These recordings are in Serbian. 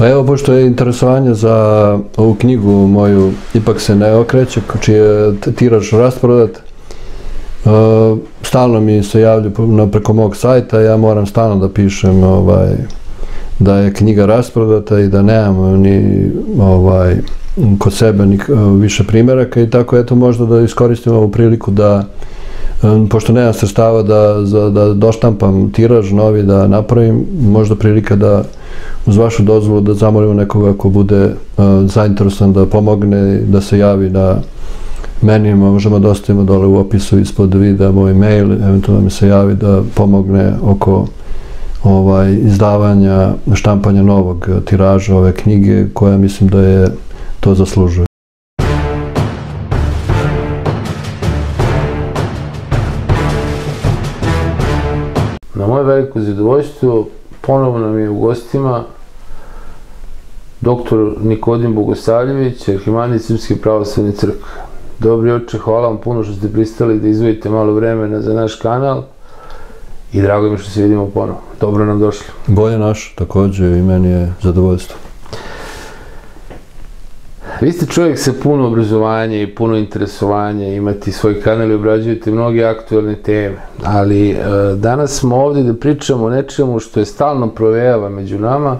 Pa evo, pošto je interesovanje za ovu knjigu moju, ipak se ne okreće, čiji je tiraž rasprodat, uh, stalno mi se javlju preko mog sajta, ja moram stalno da pišem ovaj, da je knjiga rasprodata i da nemam ni ovaj, kod sebe ni, više primjeraka i tako eto možda da iskoristim ovu priliku da pošto nemam sredstava da, za, da doštampam tiraž novi da napravim, možda prilika da uz vašu dozvolu da zamolimo nekoga ko bude uh, zainteresovan da pomogne, da se javi da meni možemo da ostavimo dole u opisu ispod videa moj mail, eventualno mi se javi da pomogne oko ovaj izdavanja, štampanja novog tiraža ove knjige koja mislim da je to zaslužuje. Na moje veliko zadovoljstvo ponovo nam je u gostima doktor Nikodim Bogosavljević, arhimandit Srpske pravoslavne crkve. Dobri oče, hvala vam puno što ste pristali da izvojite malo vremena za naš kanal i drago mi što se vidimo ponovo. Dobro nam došli. Bolje naš, takođe i meni je zadovoljstvo. Vi ste čovjek sa puno obrazovanja i puno interesovanja, imate svoj kanal i obrađujete mnoge aktualne teme, ali e, danas smo ovdje da pričamo o nečemu što je stalno provejava među nama,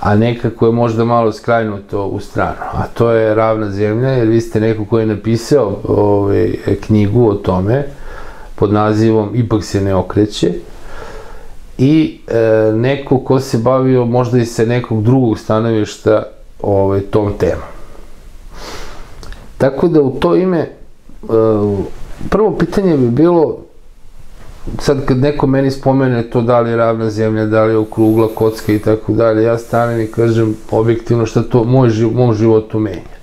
a nekako je možda malo skrajnuto u stranu, a to je ravna zemlja, jer vi ste neko koji je napisao ovaj, knjigu o tome, pod nazivom Ipak se ne okreće, i e, neko ko se bavio možda i sa nekog drugog stanovišta ovaj, tom temom. Tako da u to ime, e, prvo pitanje bi bilo, sad kad neko meni spomene to da li je ravna zemlja, da li je okrugla kocka i tako dalje, ja stanem i kažem objektivno šta to moj, mom životu menja.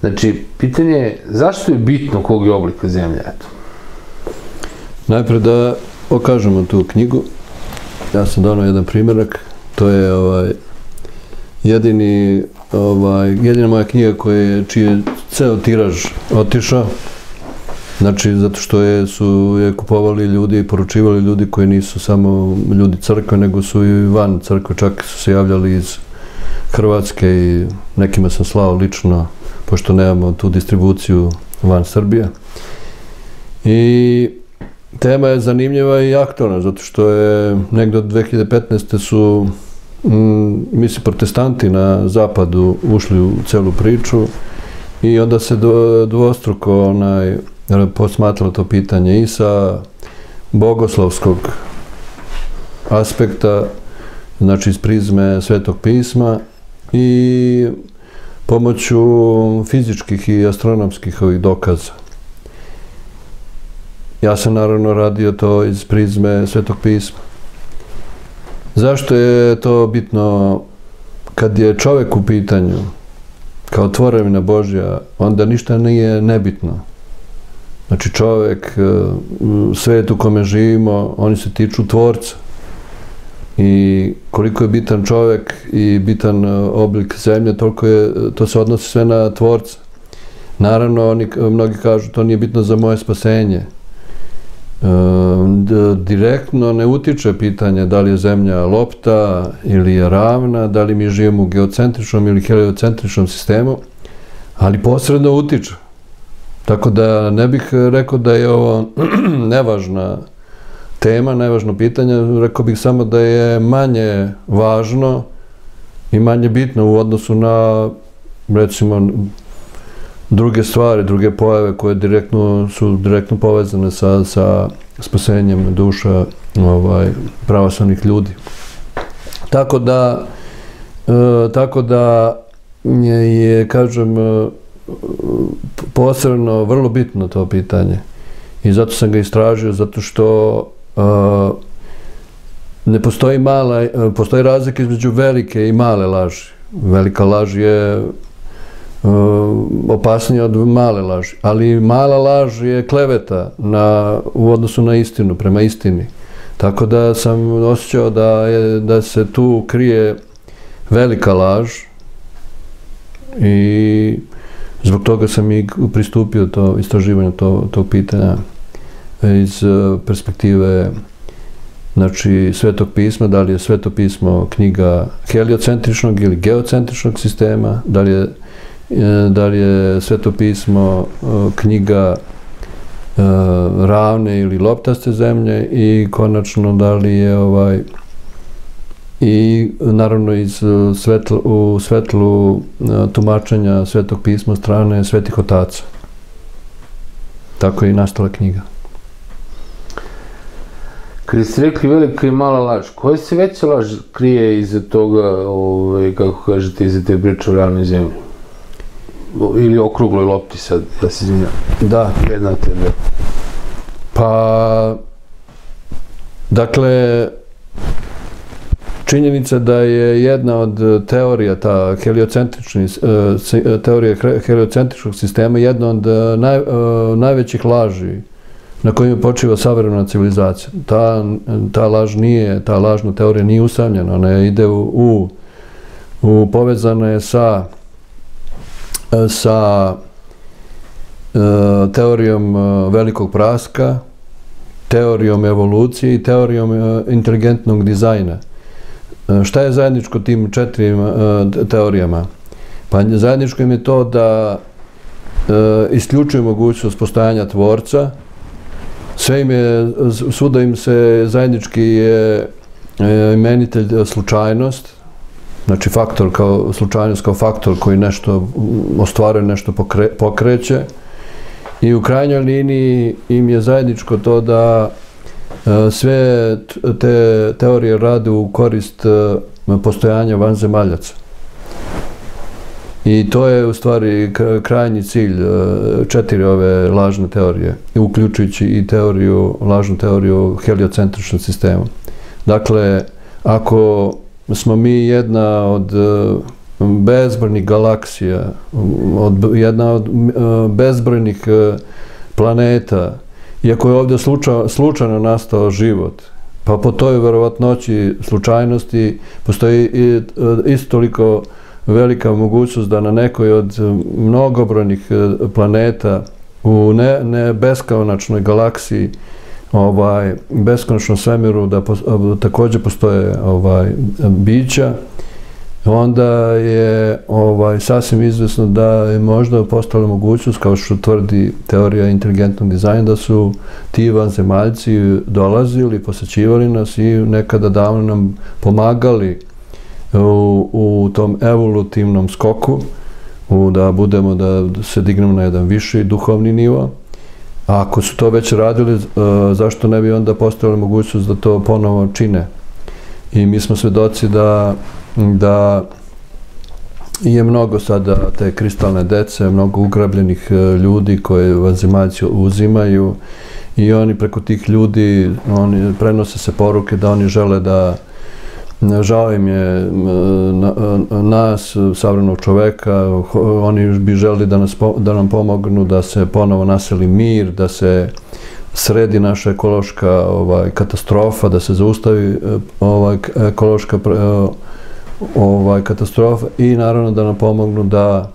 Znači, pitanje je zašto je bitno kog je oblika zemlja? Eto. Najpre da okažemo tu knjigu. Ja sam donao jedan primjerak. To je ovaj, jedini, ovaj, jedina moja knjiga koja je, čiji je ceo tiraž otišao. Znači, zato što je, su je kupovali ljudi i poručivali ljudi koji nisu samo ljudi crkve, nego su i van crkve, čak su se javljali iz Hrvatske i nekima sam slao lično, pošto nemamo tu distribuciju van Srbije. I tema je zanimljiva i aktualna, zato što je negde od 2015. su mm, misli protestanti na zapadu ušli u celu priču i onda se dvostruko onaj, posmatralo to pitanje i sa bogoslovskog aspekta, znači iz prizme Svetog pisma i pomoću fizičkih i astronomskih ovih dokaza. Ja sam naravno radio to iz prizme Svetog pisma. Zašto je to bitno kad je čovek u pitanju, kao tvorevina Božja, onda ništa nije nebitno. Znači čovek, e, svet u kome živimo, oni se tiču tvorca. I koliko je bitan čovek i bitan e, oblik zemlje, toliko je, to se odnosi sve na tvorca. Naravno, mnogi kažu, to nije bitno za moje spasenje direktno ne utiče pitanje da li je zemlja lopta ili je ravna, da li mi živimo u geocentričnom ili heliocentričnom sistemu, ali posredno utiče. Tako da ne bih rekao da je ovo nevažna tema, nevažno pitanje, rekao bih samo da je manje važno i manje bitno u odnosu na recimo druge stvari, druge pojave koje direktno su direktno povezane sa, sa spasenjem duša ovaj, pravoslavnih ljudi. Tako da, e, tako da je, je, kažem, e, posebno vrlo bitno to pitanje. I zato sam ga istražio, zato što e, ne postoji mala, e, postoji razlika između velike i male laži. Velika laž je opasnije od male laži. Ali mala laž je kleveta na, u odnosu na istinu, prema istini. Tako da sam osjećao da, da se tu krije velika laž i zbog toga sam i pristupio to istraživanju to, tog pitanja iz uh, perspektive znači svetog pisma, da li je sveto pismo knjiga heliocentričnog ili geocentričnog sistema, da li je, da li je sveto pismo e, knjiga e, ravne ili loptaste zemlje i konačno da li je ovaj i naravno iz svetlu, u svetlu tumačenja svetog pisma strane svetih otaca. Tako je i nastala knjiga. Kada ste rekli velika i mala laž, koja se veća laž krije iza toga, ovaj, kako kažete, iza te priče o realnoj zemlji? Ili okrugloj lopti sad, ja se izvinjam. Da. Jedna te dve. Pa, dakle, činjenica da je jedna od teorija, ta heliocentrični, e, teorija heliocentričnog sistema, jedna od e, naj, e, najvećih laži na kojima počiva savremena civilizacija. Ta, ta laž nije, ta lažna teorija nije usamljena, ona ide u, u, u povezana je sa sa e, teorijom e, velikog praska, teorijom evolucije i teorijom e, inteligentnog dizajna. Šta je zajedničko tim četiri teorijama? Pa zajedničko im je to da e, isključuju mogućnost postojanja tvorca, sve im je, svuda im se zajednički je imenitelj slučajnost, znači faktor kao slučajnost kao faktor koji nešto ostvaruje, nešto pokre, pokreće i u krajnjoj liniji im je zajedničko to da e, sve te teorije rade u korist e, postojanja vanzemaljaca. I to je u stvari krajnji cilj e, četiri ove lažne teorije, uključujući i teoriju, lažnu teoriju heliocentričnog sistema. Dakle, ako smo mi jedna od e, bezbrojnih galaksija, od, jedna od e, bezbrojnih planeta, iako je ovdje sluča, slučajno nastao život, pa po toj verovatnoći slučajnosti postoji isto toliko velika mogućnost da na nekoj od e, mnogobrojnih e, planeta u ne, galaksiji ovaj beskonačnom svemiru da takođe postoje ovaj bića onda je ovaj sasvim izvesno da je možda postala mogućnost kao što tvrdi teorija inteligentnog dizajna da su ti vanzemaljci dolazili, posećivali nas i nekada davno nam pomagali u, u tom evolutivnom skoku, u, da budemo, da se dignemo na jedan viši duhovni nivo. A ako su to već radili, e, zašto ne bi onda postavili mogućnost da to ponovo čine? I mi smo svedoci da, da je mnogo sada te kristalne dece, mnogo ugrabljenih e, ljudi koje vanzemaljci uzimaju i oni preko tih ljudi oni prenose se poruke da oni žele da Žao im je nas, savremenog čoveka, oni bi želi da, nas, da nam pomognu da se ponovo naseli mir, da se sredi naša ekološka ovaj, katastrofa, da se zaustavi ovaj, ekološka ovaj, katastrofa i naravno da nam pomognu da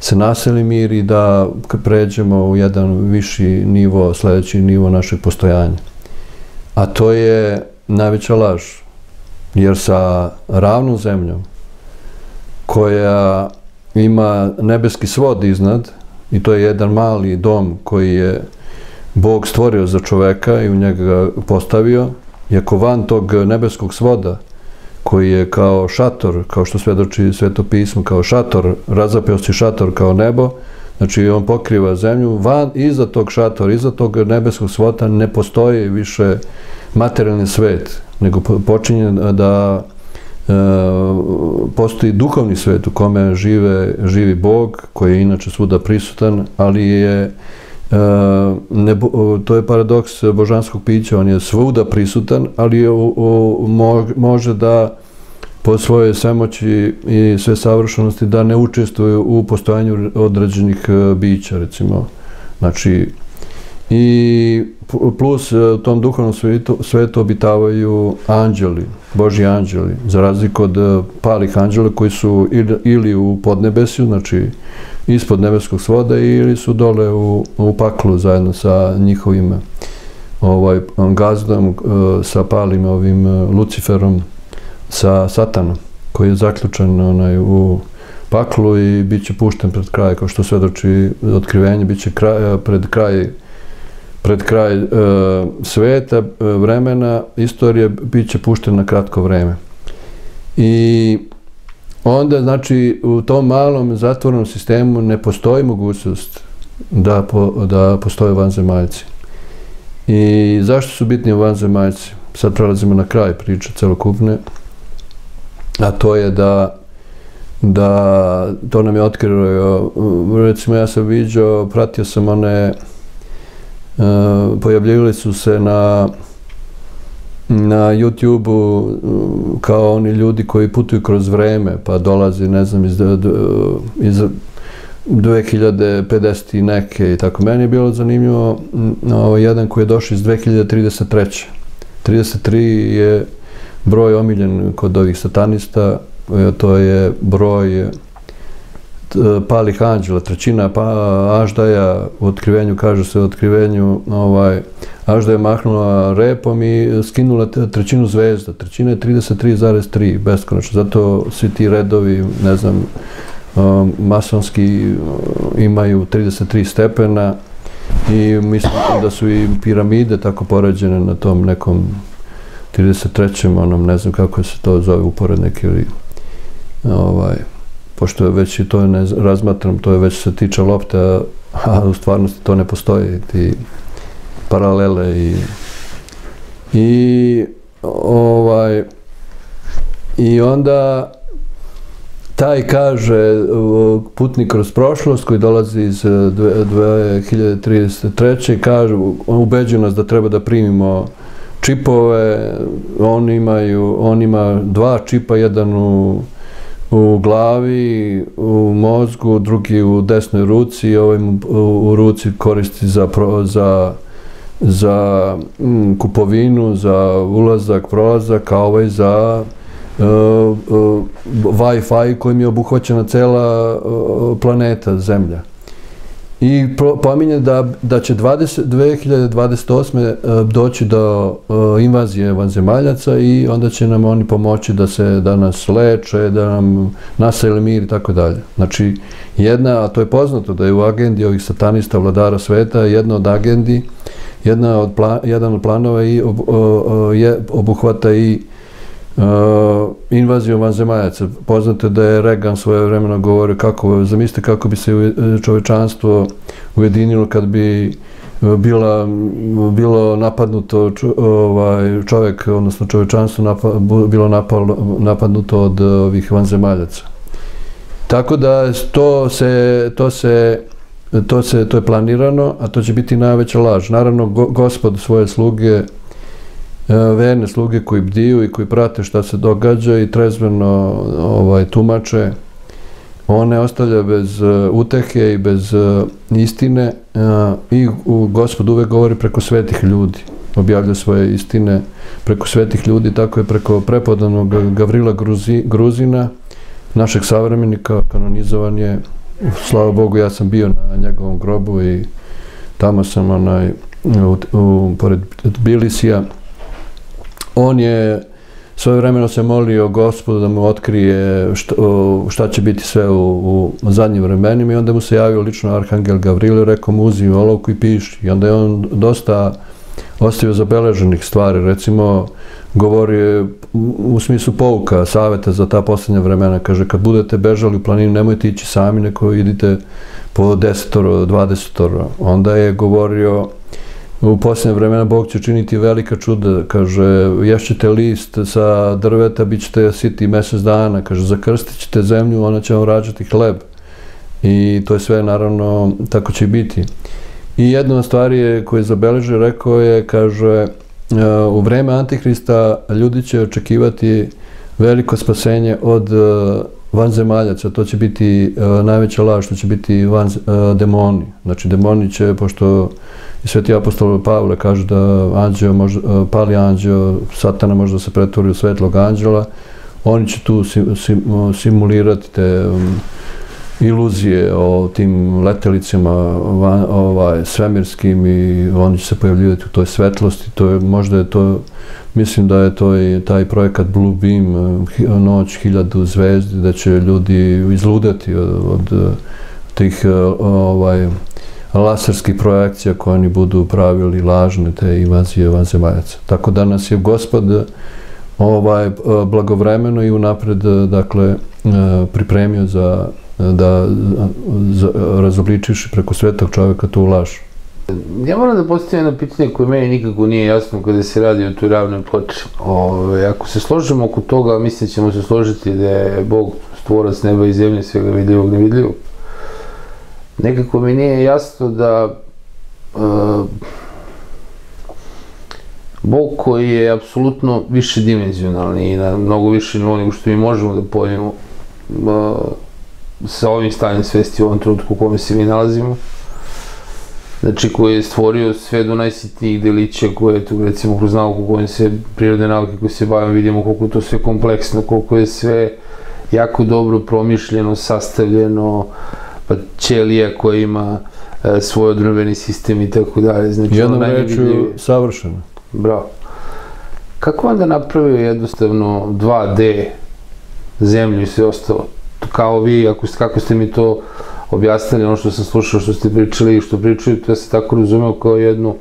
se naseli mir i da pređemo u jedan viši nivo, sledeći nivo našeg postojanja. A to je najveća laž Jer sa ravnom zemljom, koja ima nebeski svod iznad, i to je jedan mali dom koji je Bog stvorio za čoveka i u njega ga postavio, i ako van tog nebeskog svoda, koji je kao šator, kao što svedoči sveto pismo, kao šator, razapeo si šator kao nebo, znači on pokriva zemlju, van, iza tog šatora, iza tog nebeskog svota ne postoji više materijalni svet, nego počinje da e, postoji duhovni svet u kome žive, živi Bog, koji je inače svuda prisutan, ali je e, ne, to je paradoks božanskog pića, on je svuda prisutan, ali o, može da po svojoj svemoći i sve savršenosti da ne učestvuje u postojanju određenih e, bića, recimo. Znači, i plus e, u tom duhovnom svetu, svetu obitavaju anđeli, Boži anđeli, za razliku od e, palih anđela koji su ili, ili u podnebesju, znači ispod nebeskog svoda ili su dole u, u paklu zajedno sa njihovim ovaj, gazdom uh, sa palim ovim Luciferom, sa satanom, koji je zaključan onaj, u paklu i bit će pušten pred kraj, kao što svedoči otkrivenje, bit će kraj, pred kraj pred kraj e, sveta, e, vremena, istorije, bit će pušten na kratko vreme. I onda, znači, u tom malom zatvornom sistemu ne postoji mogućnost da, da postoje vanzemaljci. I zašto su bitni vanzemaljci? Sad prelazimo na kraj priče celokupne, a to je da da to nam je otkrio, recimo ja sam viđao, pratio sam one pojavljivali su se na na YouTube-u kao oni ljudi koji putuju kroz vreme, pa dolazi, ne znam, iz, iz 2050 i neke i tako. Meni je bilo zanimljivo ovaj, jedan koji je došao iz 2033. 33 je broj omiljen kod ovih satanista, to je broj palih anđela, trećina pa, Aždaja u otkrivenju, kaže se u otkrivenju, ovaj, je mahnula repom i skinula trećinu zvezda. Trećina je 33,3 beskonačno. Zato svi ti redovi, ne znam, um, masonski uh, imaju 33 stepena i mislim da su i piramide tako poređene na tom nekom 33. onom, ne znam kako se to zove, uporednik ili ovaj, pošto je već i to ne razmatram, to je već se tiče lopte, a u stvarnosti to ne postoji, ti paralele i i ovaj i onda taj kaže putnik kroz prošlost koji dolazi iz 2033. kaže, on ubeđuje nas da treba da primimo čipove, on imaju, on ima dva čipa, jedan u u glavi, u mozgu, drugi u desnoj ruci, ovaj u, ruci koristi za, za, za mm, kupovinu, za ulazak, prolazak, a ovaj za uh, uh, Wi-Fi kojim je obuhvaćena cela uh, planeta Zemlja i pominje da, da će 20, 2028. E, doći do uh, invazije vanzemaljaca i onda će nam oni pomoći da se da nas leče, da nam nasele mir i tako dalje. Znači, jedna, a to je poznato da je u agendi ovih satanista vladara sveta, jedna od agendi, jedna od plan, jedan od planova i ob, o, je, obuhvata i invazijom vanzemaljaca. Poznato je da je Reagan svoje vremeno govorio kako, zamislite kako bi se čovečanstvo ujedinilo kad bi bila, bilo napadnuto ovaj, čovjek, odnosno čovečanstvo napa, bilo napal, napadnuto od ovih vanzemaljaca. Tako da to se, to se to se to je planirano, a to će biti najveća laž. Naravno, go, gospod svoje sluge verne sluge koji bdiju i koji prate šta se događa i trezveno ovaj, tumače, one ostavlja bez uh, utehe i bez uh, istine i gospod uvek govori preko svetih ljudi. Objavlja svoje istine preko svetih ljudi, tako je preko prepodanog Gavrila Gruzi, Gruzina, našeg savremenika, kanonizovan je. Slava Bogu, ja sam bio na njegovom grobu i tamo sam onaj, u, u, pored Bilisija, on je svoje vremeno se molio gospodu da mu otkrije šta, šta će biti sve u, u zadnjim vremenima i onda mu se javio lično Arhangel Gavrilo i rekao mu uzim olovku i piši. I onda je on dosta ostavio zabeleženih stvari, recimo govori u smislu pouka, saveta za ta posljednja vremena, kaže kad budete bežali u planinu nemojte ići sami, neko idite po desetoro, dvadesetoro. Onda je govorio u posljednje vremena Bog će činiti velika čuda, kaže, ješćete list sa drveta, bit ćete siti mesec dana, kaže, zakrstit ćete zemlju, ona će vam rađati hleb. I to je sve, naravno, tako će biti. I jedna od stvari koje je zabeležio, rekao je, kaže, u vreme Antihrista ljudi će očekivati veliko spasenje od vanzemaljaca, to će biti najveća laž, to će biti van, demoni. Znači, demoni će, pošto I sveti apostol Pavle kaže da anđeo, može, e, pali anđeo, satana može da se pretvori u svetlog anđela, oni će tu sim, sim, simulirati te um, iluzije o tim letelicama van, ovaj, svemirskim i oni će se pojavljivati u toj svetlosti. To je, možda je to, mislim da je to i taj projekat Blue Beam, hi- noć hiljadu zvezdi, da će ljudi izludati od, od tih ovaj, laserskih projekcija koje oni budu pravili lažne te invazije vanzemaljaca. Tako da nas je gospod ovaj blagovremeno i unapred dakle pripremio za da razobličiš preko svetog čoveka tu laž. Ja moram da postavim jedno pitanje koje meni nikako nije jasno kada se radi o toj ravnoj ploči. Ove, ako se složimo oko toga, mislim da ćemo se složiti da je Bog stvorac neba i zemlje, svega vidljivog, nevidljivog. Nekako mi nije jasno da uh, Bog koji je apsolutno više dimenzionalni i na mnogo više nivou nego što mi možemo da pojmemo uh, sa ovim stanjem svesti u ovom trenutku u kome se mi nalazimo. Znači, koji je stvorio sve do najsitnijih delića koje, tu, recimo, kroz nauku kojim se, prirodne nauke koje se bavimo, vidimo koliko to sve kompleksno, koliko je sve jako dobro promišljeno, sastavljeno, pa ćelija koja ima e, svoj odrbeni sistem i tako dalje. Znači, Jednom reču, savršeno. Bravo. Kako onda napravio jednostavno 2D zemlju i sve ostalo? Kao vi, ako, kako ste mi to objasnili, ono što sam slušao, što ste pričali i što pričaju, to ja se tako razumeo kao jednu,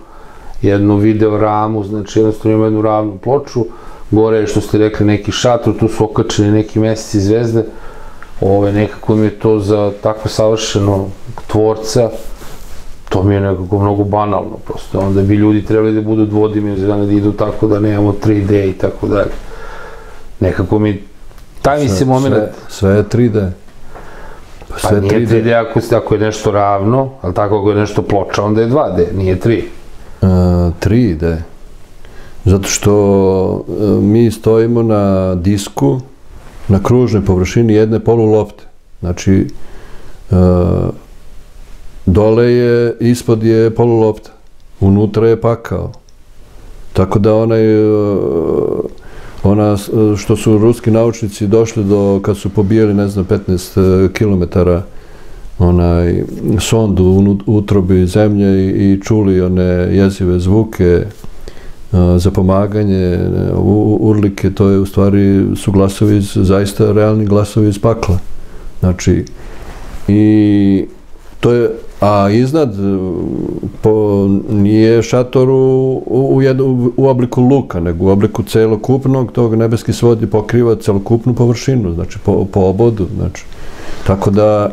jednu video ramu, znači jednostavno ima jednu ravnu ploču, gore je što ste rekli neki šator, tu su okačeni neki meseci zvezde, ove, nekako mi je to za tako savršeno tvorca, to mi je nekako mnogo banalno prosto, onda bi ljudi trebali da budu dvodimenzionalni, da idu tako da nemamo 3D i tako dalje. Nekako mi, taj mi se moment... Sve, sve je 3D. Pa, sve nije 3D, 3D ako, ako je nešto ravno, ali tako ako je nešto ploča, onda je 2D, nije 3. Uh, 3D. Zato što uh, mi stojimo na disku, na kružnoj površini jedne polulopte. Znači, uh, dole je, ispod je polulopta, unutra je pakao. Tako da onaj, ona, što su ruski naučnici došli do, kad su pobijali, ne znam, 15 km onaj sondu u utrobi zemlje i, i čuli one jezive zvuke za pomaganje, urlike, to je u stvari su glasovi zaista realni glasovi iz pakla. Znači, i to je a iznad po, nije šator u, u, jednu, u obliku luka, nego u obliku celokupnog tog nebeski svod pokriva celokupnu površinu, znači po, po obodu, znači. Tako da,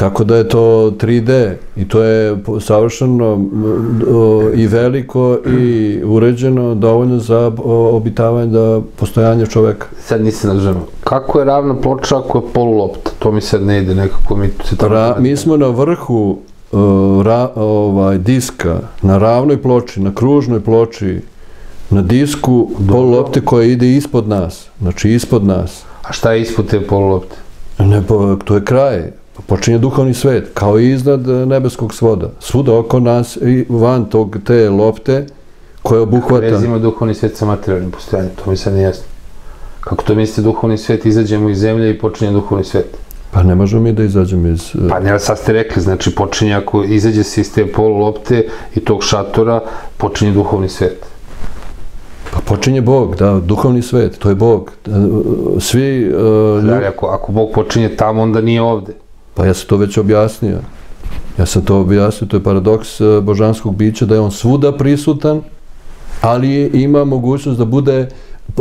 tako da je to 3D i to je savršeno i veliko i uređeno dovoljno za obitavanje da postojanje čoveka. Sad nisam razumio. Kako je ravna ploča ako je polulopta? To mi sad ne ide nekako. Mi, se Ra, mi smo na vrhu uh, ra, ovaj, diska, na ravnoj ploči, na kružnoj ploči, na disku polulopte koja ide ispod nas. Znači ispod nas. A šta je ispod te polulopte? Ne, to je kraj počinje duhovni svet, kao i iznad nebeskog svoda. Svuda oko nas i van tog te lopte koje obuhvata... Kako vezimo duhovni svet sa materijalnim postojanjem, to mi sad nije jasno. Kako to mislite duhovni svet, izađemo iz zemlje i počinje duhovni svet? Pa ne možemo mi da izađemo iz... Pa ne, sad ste rekli, znači počinje ako izađe se iz te polu lopte i tog šatora, počinje duhovni svet. Pa počinje Bog, da, duhovni svet, to je Bog. Svi... Uh, da, ako, ako Bog počinje tamo, onda nije ovde. Pa ja sam to već objasnio. Ja sam to objasnio, to je paradoks božanskog bića, da je on svuda prisutan, ali ima mogućnost da bude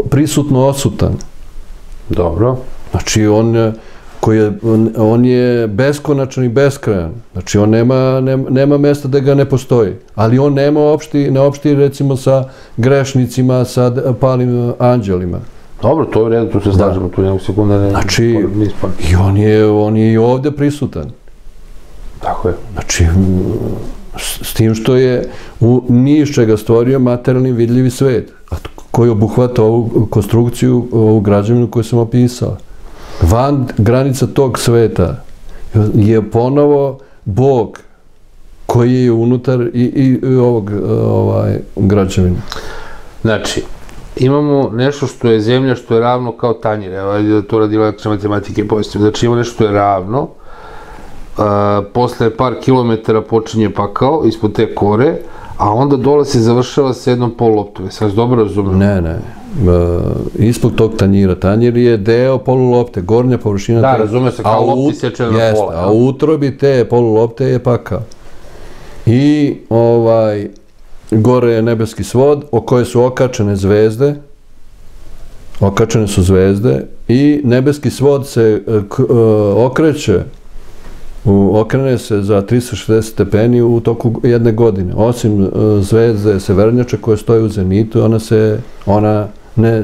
prisutno osutan. Dobro. Znači, on, koji je, on, on je beskonačan i beskrajan. Znači, on nema, nema, nema mesta da ga ne postoji. Ali on nema opšti, ne opšti, recimo, sa grešnicima, sa palim anđelima. Dobro, to je redu, tu se slažemo, da. tu jednog sekunda ne... Znači, i on je, on je i ovde prisutan. Tako je. Znači, s, tim što je u niz čega stvorio materijalni vidljivi svet, a koji obuhvata ovu konstrukciju, ovu građevinu koju sam opisao. Van granica tog sveta je ponovo Bog koji je unutar i, i, i ovog ovaj, građevina. Znači, imamo nešto što je zemlja, što je ravno kao tanjir. Evo, ajde da to radi električne matematike postavim. Znači, imamo nešto što je ravno posle par kilometara počinje pakao ispod te kore, a onda dole se završava sa jednom poluloptom. Sam vas dobro razumio? Ne, ne. Uh, ispod tog tanjira. Tanjir je deo polulopte, gornja površina. Da, razume se, kao lopti sečene na jeste, pola, A u utrobi te polulopte je pakao. I ovaj, gore je nebeski svod, o koje su okačene zvezde, okačene su zvezde i nebeski svod se e, e, okreće okrene se za 360 stepeni u toku jedne godine. Osim e, zvezde Severnjača koja stoji u zenitu, ona se, ona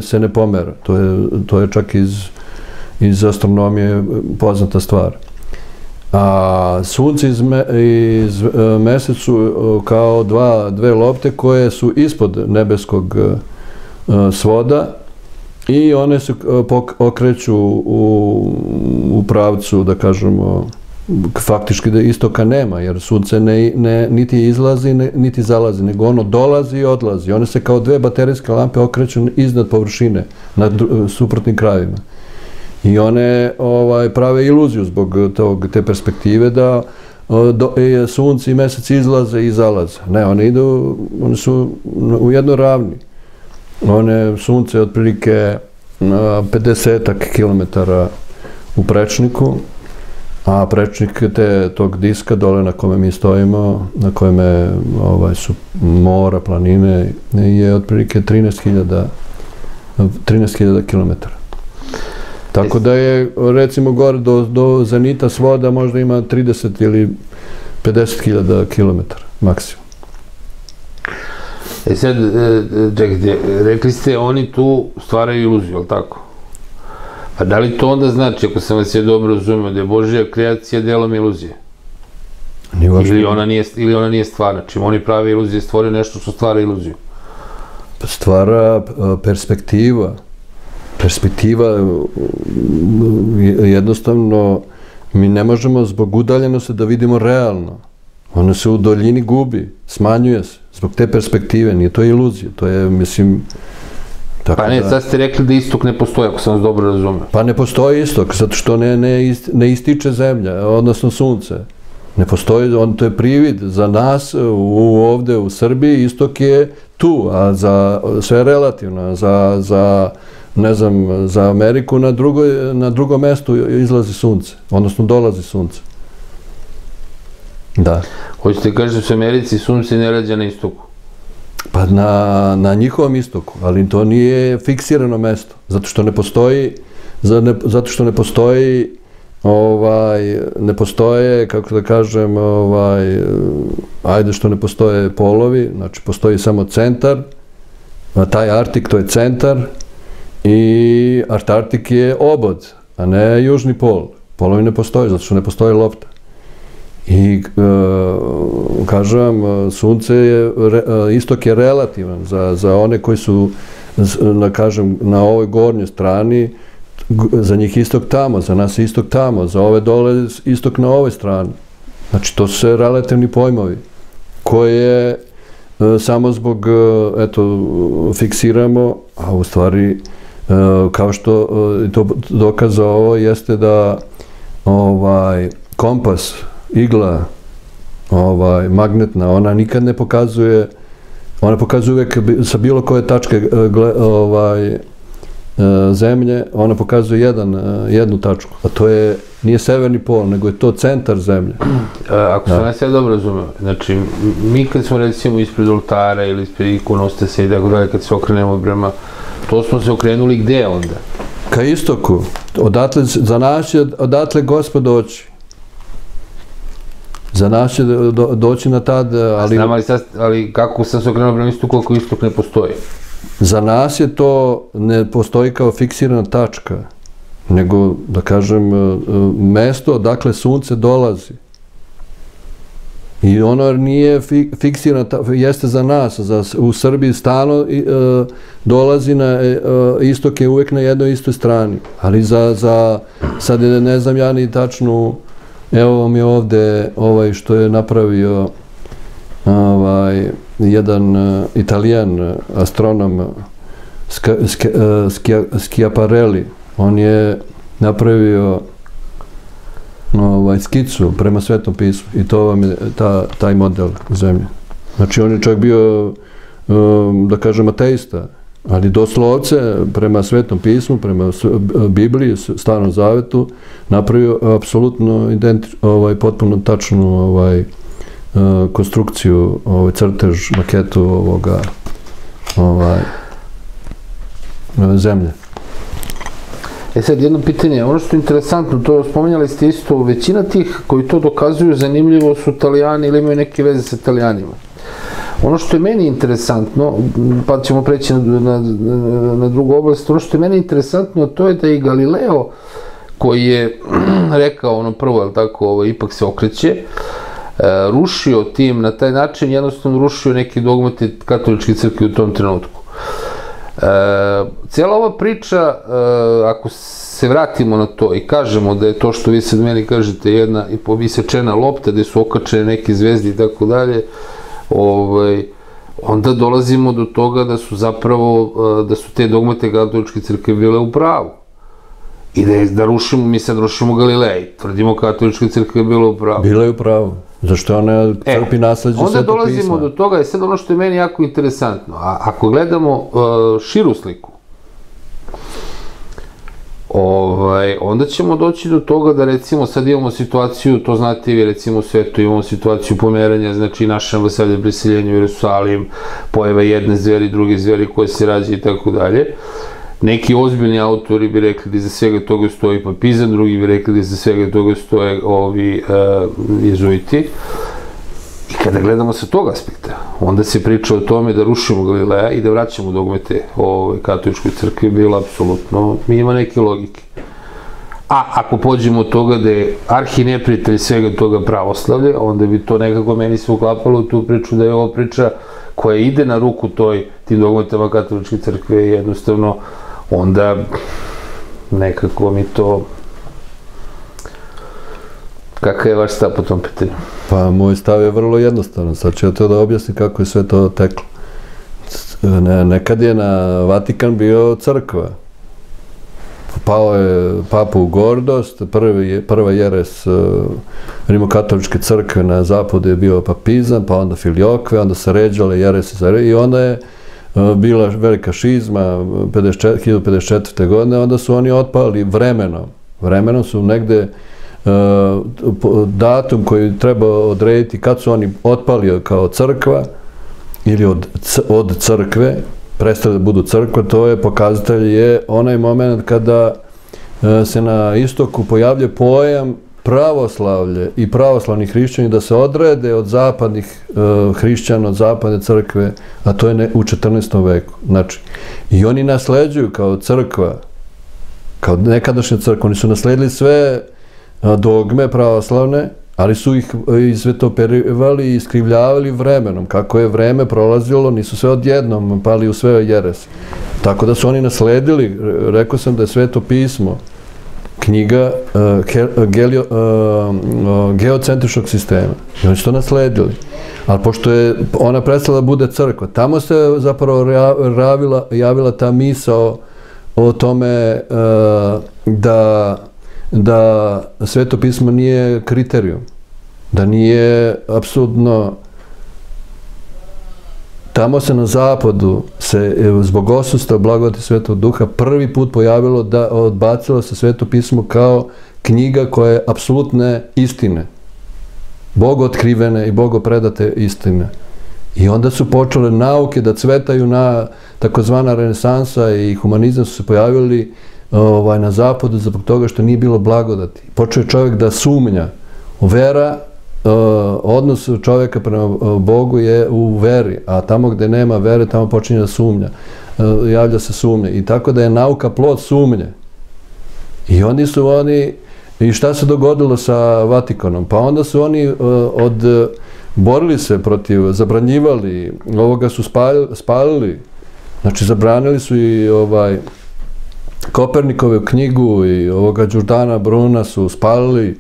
se ne pomera. To je čak iz, iz astronomije poznata stvar. A sunce iz, iz e, mesec su e, kao dva, dve lopte koje su ispod nebeskog e, svoda i one se okreću u, pravcu, da kažemo, faktički da istoka nema, jer sunce ne, ne, niti izlazi, niti zalazi, nego ono dolazi i odlazi. One se kao dve baterijske lampe okreću iznad površine, na suprotnim krajevima. I one ovaj, prave iluziju zbog tog, te perspektive da o, do, e, sunce i mesec izlaze i zalaze. Ne, one idu, one su u jedno ravni. One sunce je otprilike 50 km u prečniku, a prečnik te, tog diska dole na kome mi stojimo, na kojem je, ovaj, su mora, planine, je otprilike 13.000 13.000 km. Tako da je, recimo, gore do, do Zenita svoda možda ima 30 ili 50.000 km maksimum. E sad, e, čekajte, rekli ste oni tu stvaraju iluziju, ali tako? Pa da li to onda znači, ako sam vas je dobro razumio, da je Božja kreacija delom iluzije? Ili ona nije, ili ona nije stvarna? Čim oni prave iluzije, stvoraju nešto što stvara iluziju. stvara a, perspektiva. Perspektiva jednostavno mi ne možemo zbog udaljenosti da vidimo realno. Ona se u daljini gubi, smanjuje se. Zbog te perspektive, nije to iluzija, to je, mislim, tako Pa ne, da... sad ste rekli da istok ne postoji, ako sam vas dobro razumio. Pa ne postoji istok, zato što ne, ne, ist- ne ističe zemlja, odnosno sunce. Ne postoji, on to je privid za nas u, ovde u Srbiji, istok je tu, a za sve relativno, za, za ne znam, za Ameriku na, drugoj, na drugom mestu izlazi sunce, odnosno dolazi sunce. Da. Hoćete kažete da se Americi sunce ne rađa na istoku? Pa na, na njihovom istoku, ali to nije fiksirano mesto, zato što ne postoji, za ne, zato što ne postoji ovaj, ne postoje, kako da kažem, ovaj, ajde što ne postoje polovi, znači postoji samo centar, taj Artik to je centar i Antarktik je obod, a ne južni pol. Polovi ne postoje, zato što ne postoji lopta. I e, kažem vam, sunce je, e, istok je relativan za, za one koji su, na, kažem, na ovoj gornjoj strani, za njih istok tamo, za nas istok tamo, za ove dole istok na ovoj strani. Znači, to su sve relativni pojmovi koje e, samo zbog, e, eto, fiksiramo, a u stvari, e, kao što e, to dokaza ovo, jeste da ovaj, kompas, igla, ovaj, magnetna, ona nikad ne pokazuje, ona pokazuje uvek sa bilo koje tačke e, gle, ovaj, e, zemlje, ona pokazuje jedan, e, jednu tačku, a to je, nije severni pol, nego je to centar zemlje. E, ako sam vas ja dobro razumeo, znači, mi kad smo recimo ispred oltara ili ispred ikonostasa i tako dalje, kad se okrenemo prema, to smo se okrenuli gde onda? Ka istoku, odatle, za nas će odatle gospod doći. Za nas će do, do- doći na tad, ali Znam, ali, sad, ali kako sam se okrenuo prema istoku ako istok ne postoji? za nas je to, ne postoji kao fiksirana tačka, nego, da kažem, mesto odakle sunce dolazi. I ono nije fi, fiksirano, jeste za nas, za, u Srbiji stalno e, dolazi na, e, e, istok je uvek na jednoj istoj strani, ali za, za sad ne znam ja ni tačnu, evo vam je ovde ovaj što je napravio ovaj, jedan uh, italijan astronom Schiaparelli, on je napravio ovaj, skicu prema svetom pismu i to vam je ta, taj model zemlje. Znači on je čak bio, um, da kažem, ateista, ali doslovce prema svetom pismu, prema Bibliji, starom zavetu, napravio apsolutno ovaj, potpuno tačnu ovaj, uh, konstrukciju, ovaj, crtež, maketu ovoga ovaj, zemlje. E sad, jedno pitanje, ono što je interesantno, to spomenjali ste isto, većina tih koji to dokazuju zanimljivo su italijani ili imaju neke veze sa italijanima. Ono što je meni interesantno, pa ćemo preći na, na, na drugu oblast, ono što je meni interesantno, to je da i Galileo, koji je rekao ono prvo, ali tako, ovo, ipak se okreće, e, rušio tim na taj način, jednostavno rušio neki dogmati katoličke crkve u tom trenutku. E, cijela ova priča, e, ako se vratimo na to i kažemo da je to što vi sad meni kažete jedna i povisečena lopta gde su okačene neke zvezde i tako dalje, ovaj, onda dolazimo do toga da su zapravo, e, da su te dogmate katoličke crkve bile u pravu. I da, da rušimo, mi sad rušimo Galilej, tvrdimo katolička crkva je bila u pravu. Bila je u pravu. Zašto ona crpi e, nasledđe Onda dolazimo pisma. do toga, i sad ono što je meni jako interesantno, a ako gledamo uh, širu sliku, ovaj, onda ćemo doći do toga da recimo sad imamo situaciju, to znate vi recimo u svetu, imamo situaciju pomeranja, znači naše ambasade preseljenja u Jerusalim, pojava jedne zveri, druge zveri koje se rađe i tako dalje. Neki ozbiljni autori bi rekli da iza svega toga stoji papizam, drugi bi rekli da iza svega toga stoje ovi uh, jezuiti. I kada gledamo sa tog aspekta, onda se priča o tome da rušimo Galileja i da vraćamo dogmete ove katoličkoj crkvi, bilo apsolutno, ima neke logike. A ako pođemo od toga da je arhi neprijatelj svega toga pravoslavlje, onda bi to nekako meni se uklapalo u tu priču da je ovo priča koja ide na ruku toj, tim dogmatama katoličke crkve jednostavno onda nekako mi to Kakav je vaš stav po tom pitanju? Pa moj stav je vrlo jednostavan. Sad ću ja to da objasnim kako je sve to teklo. Ne, nekad je na Vatikan bio crkva. Pao je papa u gordost, prvi, prva jeres uh, rimokatoličke crkve na zapadu je bio papizam, pa onda filiokve, onda se ređale jeresi za i onda je bila velika šizma 54, 1054. godine, onda su oni otpali vremenom. Vremenom su negde datum koji treba odrediti kad su oni otpali kao crkva ili od, od crkve, prestali da budu crkva, to je pokazatelj je onaj moment kada e, se na istoku pojavlja pojam pravoslavlje i pravoslavni hrišćani da se odrede od zapadnih uh, hrišćana, od zapadne crkve, a to je u 14. veku. Znači, i oni nasleđuju kao crkva, kao nekadašnja crkva, oni su nasledili sve dogme pravoslavne, ali su ih izvetoperivali i iskrivljavali vremenom. Kako je vreme prolazilo, nisu sve odjednom pali u sve jeres. Tako da su oni nasledili, rekao sam da je sveto pismo, knjiga uh, gelio, uh, geocentričnog sistema. I oni su to nasledili. Ali pošto je ona prestala da bude crkva, tamo se zapravo javila, ta misao o tome da da sveto pismo nije kriterijum, da nije apsolutno tamo se na zapadu se zbog osusta blagodati svetog duha prvi put pojavilo da odbacilo se sveto pismo kao knjiga koja je apsolutne istine. Bog otkrivene i Bogo predate istine. I onda su počele nauke da cvetaju na takozvana renesansa i humanizam su se pojavili ovaj, na zapadu zbog toga što nije bilo blagodati. Počeo je čovjek da sumnja. Vera, odnos čovjeka prema uh, Bogu je u veri, a tamo gde nema vere, tamo počinje da sumnja. Uh, javlja se sumnje. I tako da je nauka plod sumnje. I oni su oni, i šta se dogodilo sa Vatikanom? Pa onda su oni od, borili se protiv, zabranjivali, ovoga su spalili, spalili znači zabranili su i ovaj, Kopernikovu knjigu i ovoga Đurdana Bruna su spalili,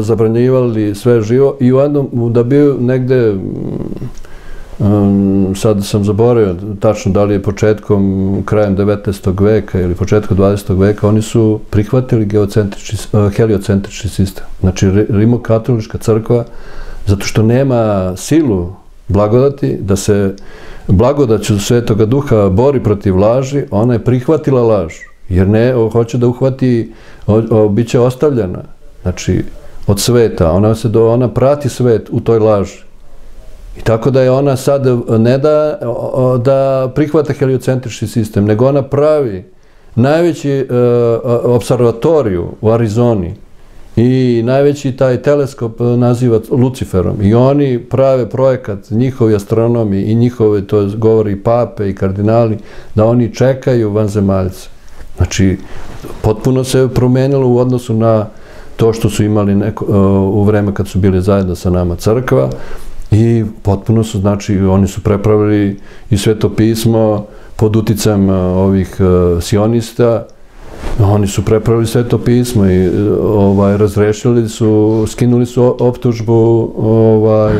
zabranjivali sve živo i u jednom, da bi negde um, sad sam zaboravio tačno da li je početkom, krajem 19. veka ili početkom 20. veka, oni su prihvatili geocentrični, uh, heliocentrični sistem. Znači, Rimokatolička crkva, zato što nema silu blagodati, da se blagodaću Svetoga Duha bori protiv laži, ona je prihvatila laž, jer ne, hoće da uhvati, bit će ostavljena, znači, od sveta, ona, se do, ona prati svet u toj laži. I tako da je ona sad ne da, da prihvata heliocentrični sistem, nego ona pravi najveći uh, observatoriju u Arizoni i najveći taj teleskop naziva Luciferom i oni prave projekat, njihovi astronomi i njihove, to govori pape i kardinali, da oni čekaju vanzemaljce. Znači, potpuno se promenilo u odnosu na to što su imali neko, u vreme kad su bili zajedno sa nama crkva, I potpuno su, znači, oni su prepravili i sveto pismo pod uticajem ovih sionista, oni su prepravili sveto pismo i ovaj, razrešili su, skinuli su optužbu ovaj,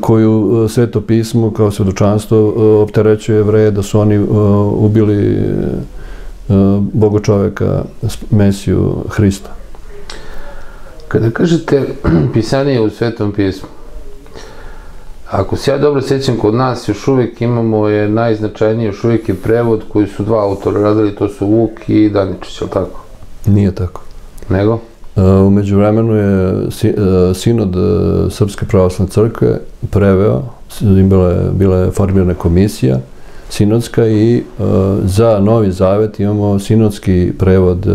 koju sveto pismo kao svedočanstvo opterećuje jevreje da su oni ubili Boga čoveka, Mesiju Hrista. Kada kažete pisanje u svetom pismu, Ako se ja dobro sećam, kod nas još uvijek imamo je najznačajniji, još uvijek je prevod koji su dva autora radili, to su Vuk i Daničić, je tako? Nije tako. Nego? E, umeđu vremenu je e, sinod e, Srpske pravoslavne crkve preveo, bila je, bila je formirana komisija sinodska i za Novi Zavet imamo sinodski prevod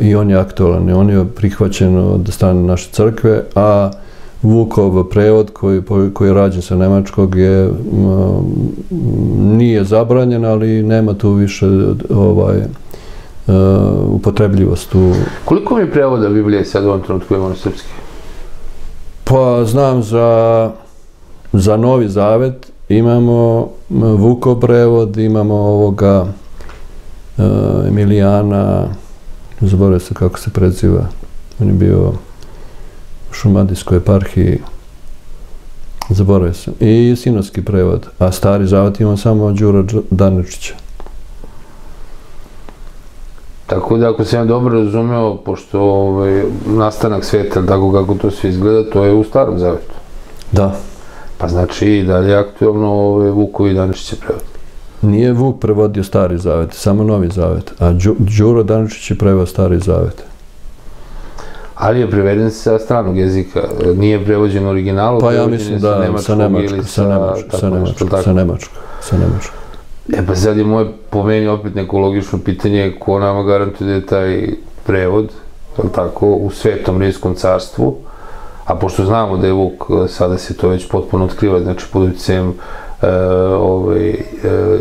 i on je aktualan, on je prihvaćen od strane naše crkve, a Vukov prevod koji, koji je rađen sa nemačkog je nije zabranjen, ali nema tu više ovaj uh, upotrebljivost u... Koliko mi prevoda Biblije sad u ovom trenutku imamo na srpski? Pa znam za, za Novi Zavet imamo Vukov prevod, imamo ovoga uh, Emilijana, zaboravio se kako se preziva, on je bio šumadijskoj eparhiji, zaboravio sam, i sinodski prevod, a stari zavat imamo samo Đura Daničića. Tako da, ako sam ja dobro razumeo, pošto ovaj, nastanak sveta, tako kako to sve izgleda, to je u starom zavetu. Da. Pa znači i dalje aktualno ovaj, Vukovi Daničić je prevod. Nije Vuk prevodio stari zavet, samo novi zavet, a Đuro Daničić je preveo stari zavet. Ali je preveden sa stranog jezika, nije prevođen u originalu, pa ja mislim da sa nemačkog, sa nemačkog, sa nemačkog, sa nemačkog, sa nemačkog. E pa sad je moje po meni opet neko logično pitanje ko nama garantuje da je taj prevod, tako, u svetom rijskom carstvu, a pošto znamo da je Vuk, sada se to već potpuno otkriva, znači pod utjecajem e, ovaj, e,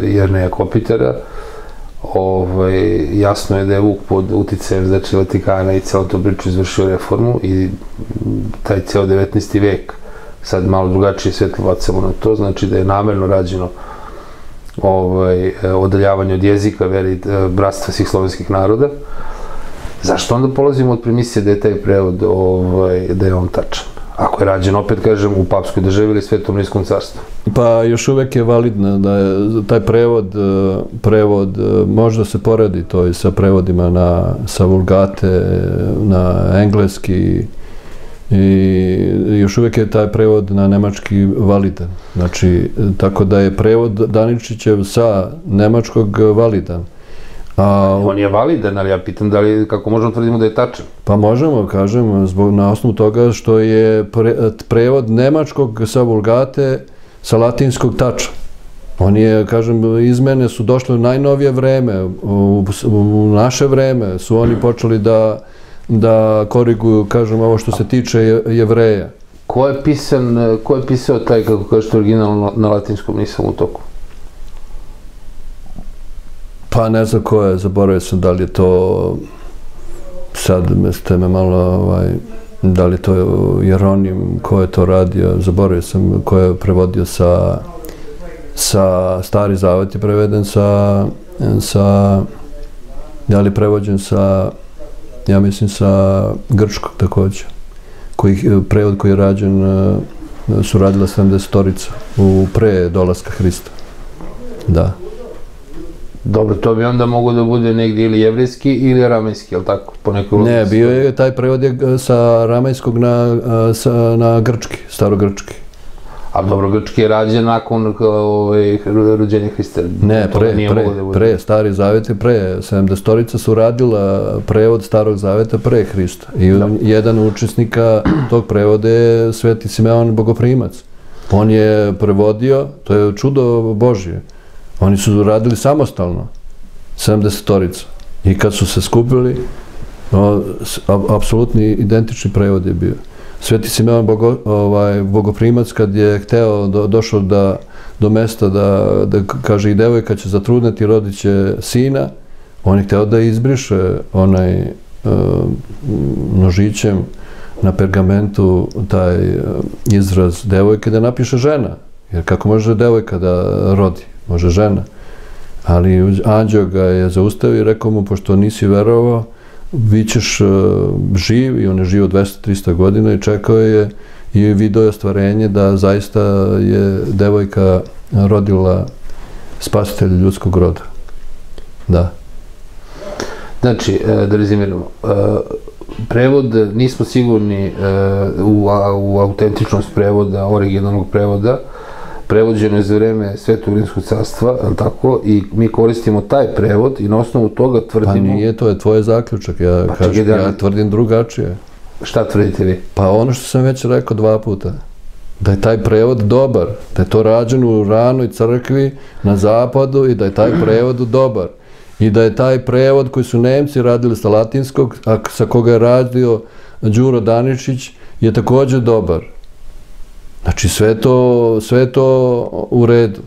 Jerneja Kopitera, ovaj, jasno je da je Vuk pod uticajem znači Vatikana i celo to priču izvršio reformu i taj ceo 19. vek sad malo drugačije svetlo bacamo na to, znači da je namerno rađeno ovaj, odaljavanje od jezika, veri, eh, bratstva svih slovenskih naroda. Zašto onda polazimo od premisije da je taj prevod, ovaj, da je on tačan? Ako je rađen, opet kažem, u papskoj državi ili svetom niskom carstvu? Pa još uvek je validno da je taj prevod, e, prevod e, možda se poredi to i sa prevodima na, sa vulgate, na engleski i još uvek je taj prevod na nemački validan. Znači, tako da je prevod Daničićev sa nemačkog validan. A, on je validan, ali ja pitam da li, kako možemo tvrdimo da je tačan? Pa možemo, kažem, zbog, na osnovu toga što je pre, prevod nemačkog sa vulgate sa latinskog tača. On je, kažem, izmene su došle u najnovije vreme, u, u naše vreme su oni počeli da, da koriguju, kažem, ovo što se tiče jevreja. Ko je, pisan, ko je pisao taj, kako kažete, original na, na latinskom, nisam u toku? Pa ne znam ko je, zaboravio sam da li je to, sad ste me malo, ovaj, da li to Jeronim, ko je to radio, zaboravio sam ko je prevodio sa, sa Stari Zavet je preveden sa, sa, da li prevođen sa, ja mislim sa Grčkog takođe, koji, prevod koji je rađen su radila 70-torica u pre dolaska Hrista. Da. Dobro, to bi onda mogo da bude negdje ili jevrijski ili aramejski, jel tako? Po nekoj Ne, bio je, taj prevod je e, sa ramajskog na, e, sa, na grčki, starogrčki. A dobro, grčki je rađen nakon ovaj, rođenja Hrista. Ne, pre, pre, da pre, stari zavet je pre, 70-torica su radila prevod starog zaveta pre Hrista. I jedan od učesnika tog prevoda je Sveti Simeon Bogoprimac. On je prevodio, to je čudo Božje. Oni su radili samostalno, 70-torica. I kad su se skupili, apsolutni identični prevod je bio. Sveti Simeon ovaj, Bogoprimac kad je hteo, do, došao da, do mesta da, da kaže i devojka će zatrudneti, rodit će sina, on je hteo da izbriše onaj e, nožićem na pergamentu taj e, izraz devojke da napiše žena. Jer kako može devojka da rodi? Može žena. Ali anđeo ga je zaustavio i rekao mu, pošto nisi verovao, bit ćeš uh, živ i on je živo 200-300 godina i čekao je i video je ostvarenje da zaista je devojka rodila spasitelja ljudskog roda. Da. Znači, e, da rezimiramo, e, prevod, nismo sigurni e, u autentičnost prevoda, originalnog prevoda, prevođeno je za vreme Svetog Rimskog carstva, je tako, i mi koristimo taj prevod i na osnovu toga Pa tvrdimo, nije, to je tvoj zaključak, ja, Pa kažem, čekaj da- ja tvrdim drugačije. šta tvrdite vi? Pa ono što sam već rekao dva puta, da je taj prevod dobar, da je to rađeno u ranoj crkvi na zapadu i da je taj prevod dobar. I da je taj prevod koji su Nemci radili sa latinskog, a sa koga je radio Đuro Daničić, je takođe dobar. Znači sve to, sve to u redu.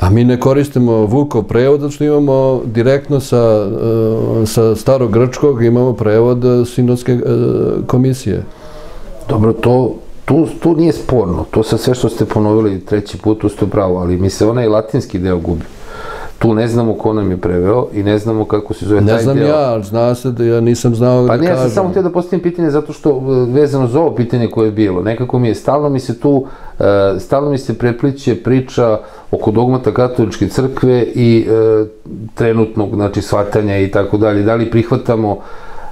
A mi ne koristimo Vukov prevod, što imamo direktno sa, e, sa starog grčkog, imamo prevod e, sinodske e, komisije. Dobro, to, tu, tu nije sporno, to sa sve što ste ponovili treći put, tu ste pravo, ali mi se onaj latinski deo gubi. Tu ne znamo ko nam je preveo i ne znamo kako se zove Ne taj znam deo. ja, ali zna se da ja nisam znao Pa da ne, ja sam kažem. samo htio da postavim pitanje zato što e, vezano za ovo pitanje koje je bilo, nekako mi je, stalno mi se tu, e, stalno mi se prepliče priča oko dogmata katoličke crkve i e, trenutnog, znači, shvatanja i tako dalje. Da li prihvatamo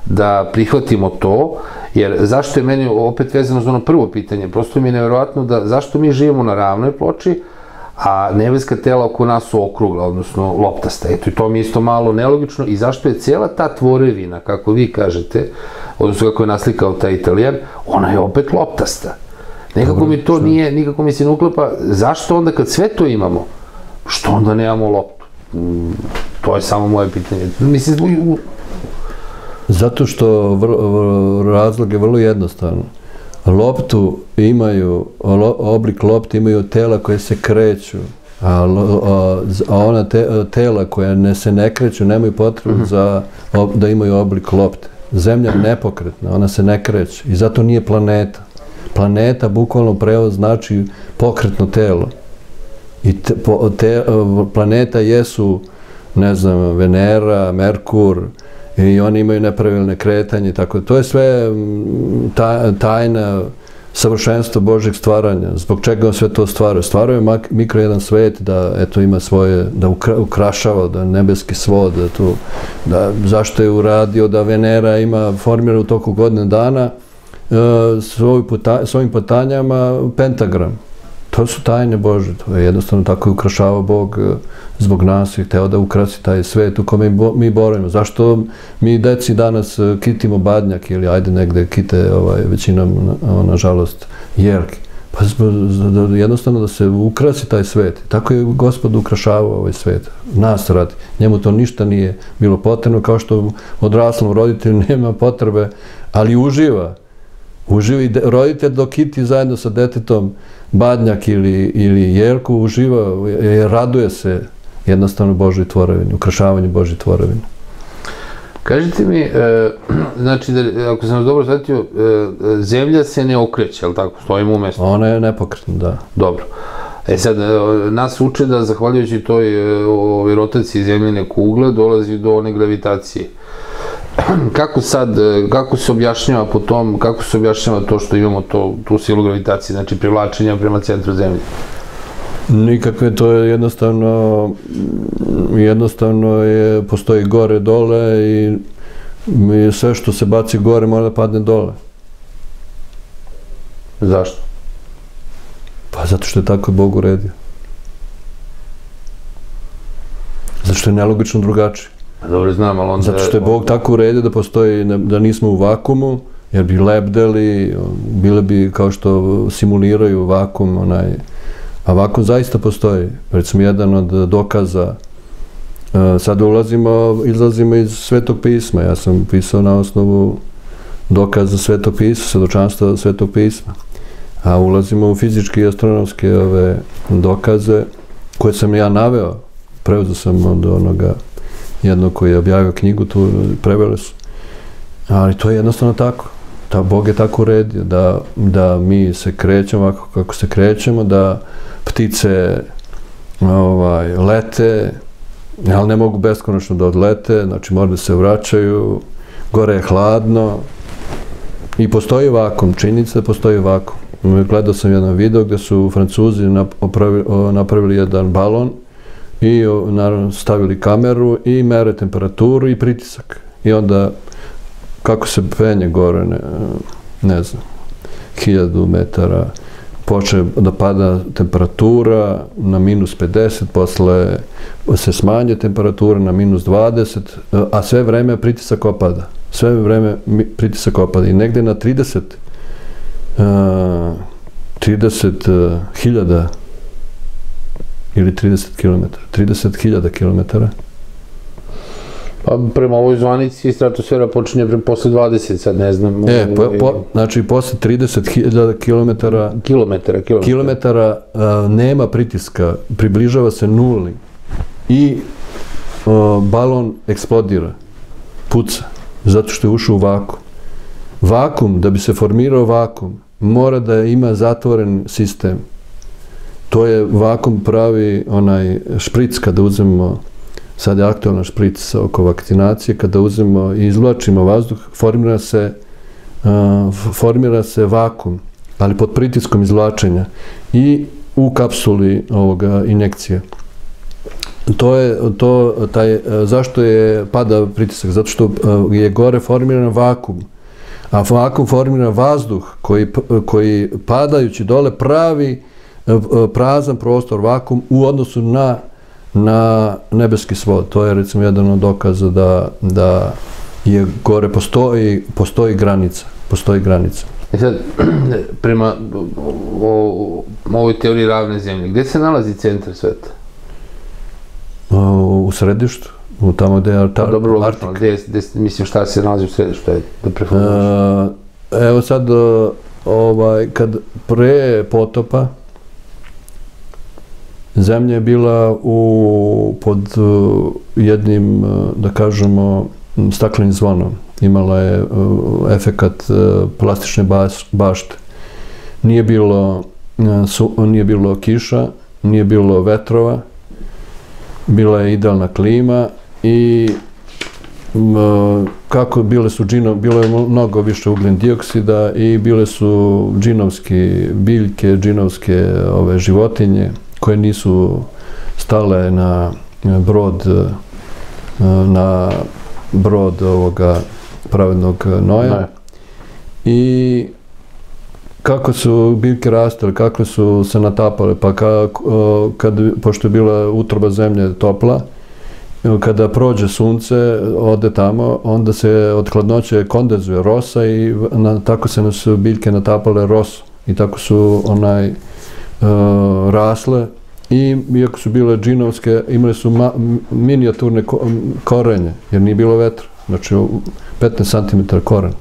da prihvatimo to, jer zašto je meni opet vezano za ono prvo pitanje, prosto mi je nevjerojatno da zašto mi živimo na ravnoj ploči, a nebeska tela oko nas su okrugla, odnosno loptasta. Eto, i to mi je isto malo nelogično i zašto je cijela ta tvorevina, kako vi kažete, odnosno kako je naslikao taj italijan, ona je opet loptasta. Nekako mi to nije, nikako mi se ne uklapa, zašto onda kad sve to imamo, što onda nemamo loptu? Mm, To je samo moje pitanje. Mislim, Zato što razlog je vrlo jednostavan. Loptu imaju, lo- oblik lopte imaju tela koje se kreću, a, ona te, tela koja ne se ne kreću nemaju potrebu za, ob- da imaju oblik lopte. Zemlja je nepokretna, ona se ne kreće i zato nije planeta. Planeta, bukvalno prevod, znači pokretno telo. I te, po, te, planeta jesu, ne znam, Venera, Merkur, i oni imaju nepravilne kretanje, i tako to je sve mm, ta, tajna savršenstva Božeg stvaranja. Zbog čega on sve to stvaruje? Stvaruje mikro jedan svet da eto ima svoje, da ukra, ukrašava, da nebeski svod, da tu, da, zašto je uradio da Venera ima, formira u toku godine dana e, svojim putanjama pentagram. To su tajne Bože, to je jednostavno tako je ukrašava Bog e, zbog nas i hteo da ukrasi taj svet u kome mi borimo. Zašto mi deci danas e, kitimo badnjak ili ajde negde kite ovaj, većinom, na- nažalost, jerke? Pa da- jednostavno da se ukrasi taj svet. Tako je Gospod ukrašavao ovaj svet. Nas radi. Njemu to ništa nije bilo potrebno, kao što odraslom roditelju nema potrebe, ali uživa. Uživa i de, roditelj dok kiti zajedno sa detetom badnjak ili, ili jerku, uživa, e, raduje se jednostavno Božoj tvorevini, ukrašavanju Božoj tvorevini. Kažite mi, e, znači, da, ako sam vas dobro shvatio, e, e, zemlja se ne okreće, ali tako, stojimo u mestu. Ona je nepokretna, da. Dobro. E sad, e, nas uče da zahvaljujući toj e, rotaciji zemljene kugle dolazi do one gravitacije. kako sad, e, kako se objašnjava po tom, kako se objašnjava to što imamo to, tu silu gravitacije, znači privlačenja prema centru zemlje? Nikakve, to je jednostavno, jednostavno je, postoji gore, dole i, i sve što se baci gore mora da padne dole. Zašto? Pa zato što je tako Bog uredio. Zato što je nelogično drugačije. Pa dobro znam, ali onda... Zato što je Bog tako uredio da postoji, da nismo u vakumu, jer bi lebdeli, bile bi kao što simuliraju vakum, onaj, a vakum zaista postoji. Recimo, jedan od dokaza, e, sad ulazimo, izlazimo iz Svetog pisma, ja sam pisao na osnovu dokaza Svetog pisma, svedočanstva Svetog pisma, a ulazimo u fizičke i astronomske ove dokaze koje sam ja naveo, preuzeo sam od onoga jednog koji je objavio knjigu, tu prevele su. Ali to je jednostavno tako. Ta Bog je tako uredio, da, da mi se krećemo ovako kako se krećemo, da ptice ovaj, lete, ali ne mogu beskonačno da odlete, znači moraju da se vraćaju, gore je hladno i postoji vakum, činjenica da postoji vakum. Gledao sam jedan video gde su Francuzi napravili, napravili jedan balon i naravno stavili kameru i mere temperaturu i pritisak. I onda kako se penje gore, ne, ne znam, hiljadu metara, poče da pada temperatura na minus 50, posle se smanje temperatura na minus 20, a sve vreme pritisak opada. Sve vreme pritisak opada. I negde na 30 uh, 30 hiljada ili 30 km, 30.000 km. Pa prema ovoj zvanici stratosfera počinje pre posle 20, sad ne znam. E, po, po, znači posle 30.000 km kilometara, kilometara. kilometara a, nema pritiska, približava se nuli i a, balon eksplodira, puca, zato što je ušao u vakum. Vakum, da bi se formirao vakum, mora da ima zatvoren sistem to je vakum pravi onaj špric kada uzmemo sad je aktualna špric oko vakcinacije, kada uzmemo i izvlačimo vazduh, formira se uh, formira se vakum, ali pod pritiskom izvlačenja i u kapsuli ovoga injekcije. To je to taj zašto je pada pritisak zato što je gore formiran vakum. A vakum formira vazduh koji koji padajući dole pravi prazan prostor, vakum u odnosu na, na nebeski svod. To je recimo jedan od dokaza da, da je gore postoji, postoji granica. Postoji granica. E sad, prema o, o, ovoj teoriji ravne zemlje, gde se nalazi centar sveta? U, u središtu, u tamo gde je ta, pa, Dobro, Artik. Gde, gde, mislim šta se nalazi u središtu, da preformulaš? Evo sad, ovaj, kad pre potopa, Zemlja je bila u, pod uh, jednim, uh, da kažemo, staklenim zvonom. Imala je uh, efekat plastične baš, bašte. Nije bilo, su, nije bilo kiša, nije bilo vetrova, bila je idealna klima i kako bile su džino, bilo je mnogo više ugljen dioksida i bile su džinovske biljke, džinovske ove životinje koje nisu stale na brod na brod ovoga pravednog noja. Ne. I kako su biljke rastale, kako su se natapale, pa ka, kad, pošto je bila utroba zemlje topla, kada prođe sunce, ode tamo, onda se od hladnoće kondenzuje rosa i na, tako se nas biljke natapale rosu. I tako su onaj rasle i iako su bile džinovske, imale su minijaturne ko, korenje, jer nije bilo vetra. Znači 15 cm koren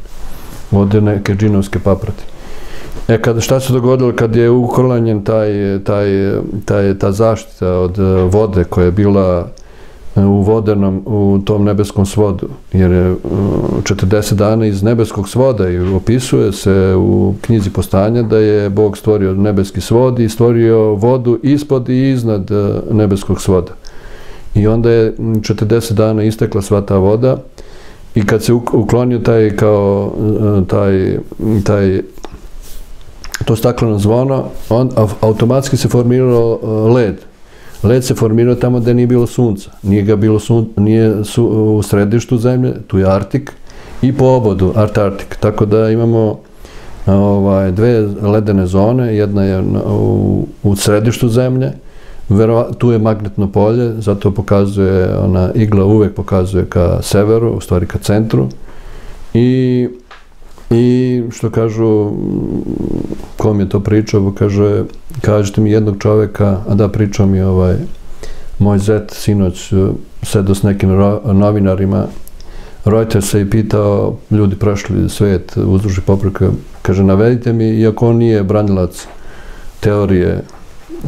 od neke džinovske paprati. E, kada, šta se dogodilo kad je ukolanjen taj, taj, taj, ta zaštita od vode koja je bila u vodenom, u tom nebeskom svodu, jer je 40 dana iz nebeskog svoda i opisuje se u knjizi postanja da je Bog stvorio nebeski svod i stvorio vodu ispod i iznad e, nebeskog svoda. I onda je 40 dana istekla sva ta voda i kad se uklonio taj kao taj, taj to stakleno zvono, on automatski se formirao led. Led se formirao tamo gde nije bilo sunca. Nije ga bilo sun, nije su, u središtu zemlje, tu je Artik i po obodu Antarktik. Tako da imamo ovaj, dve ledene zone, jedna je u, u središtu zemlje, Verova, tu je magnetno polje, zato pokazuje, ona igla uvek pokazuje ka severu, u stvari ka centru. I, i što kažu, kom je to pričao, kaže, kažete mi jednog čoveka, a da pričao mi ovaj, moj zet sinoć sedo s nekim novinarima, Reuters se i pitao, ljudi prošli svet uzduži popreka, kaže, navedite mi, iako on nije branilac teorije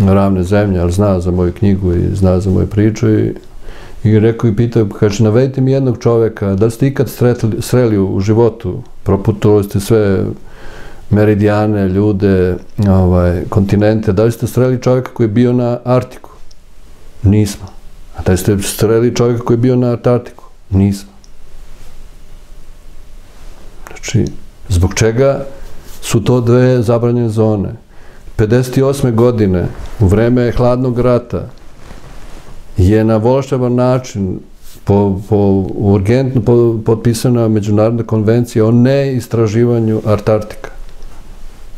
ravne zemlje, ali zna za moju knjigu i zna za moju priču i, i rekao i pitao, kaže, navedite mi jednog čoveka, da ste ikad sreli u životu, proputovali ste sve meridijane, ljude, ovaj, kontinente, da li ste sreli čoveka koji je bio na Artiku? Nismo. A da li ste sreli čoveka koji je bio na Antarktiku? Nismo. Znači, zbog čega su to dve zabranjene zone? 58. godine, u vreme hladnog rata, je na volštavan način po, po urgentno po, potpisana međunarodna konvencija o neistraživanju Antarktika.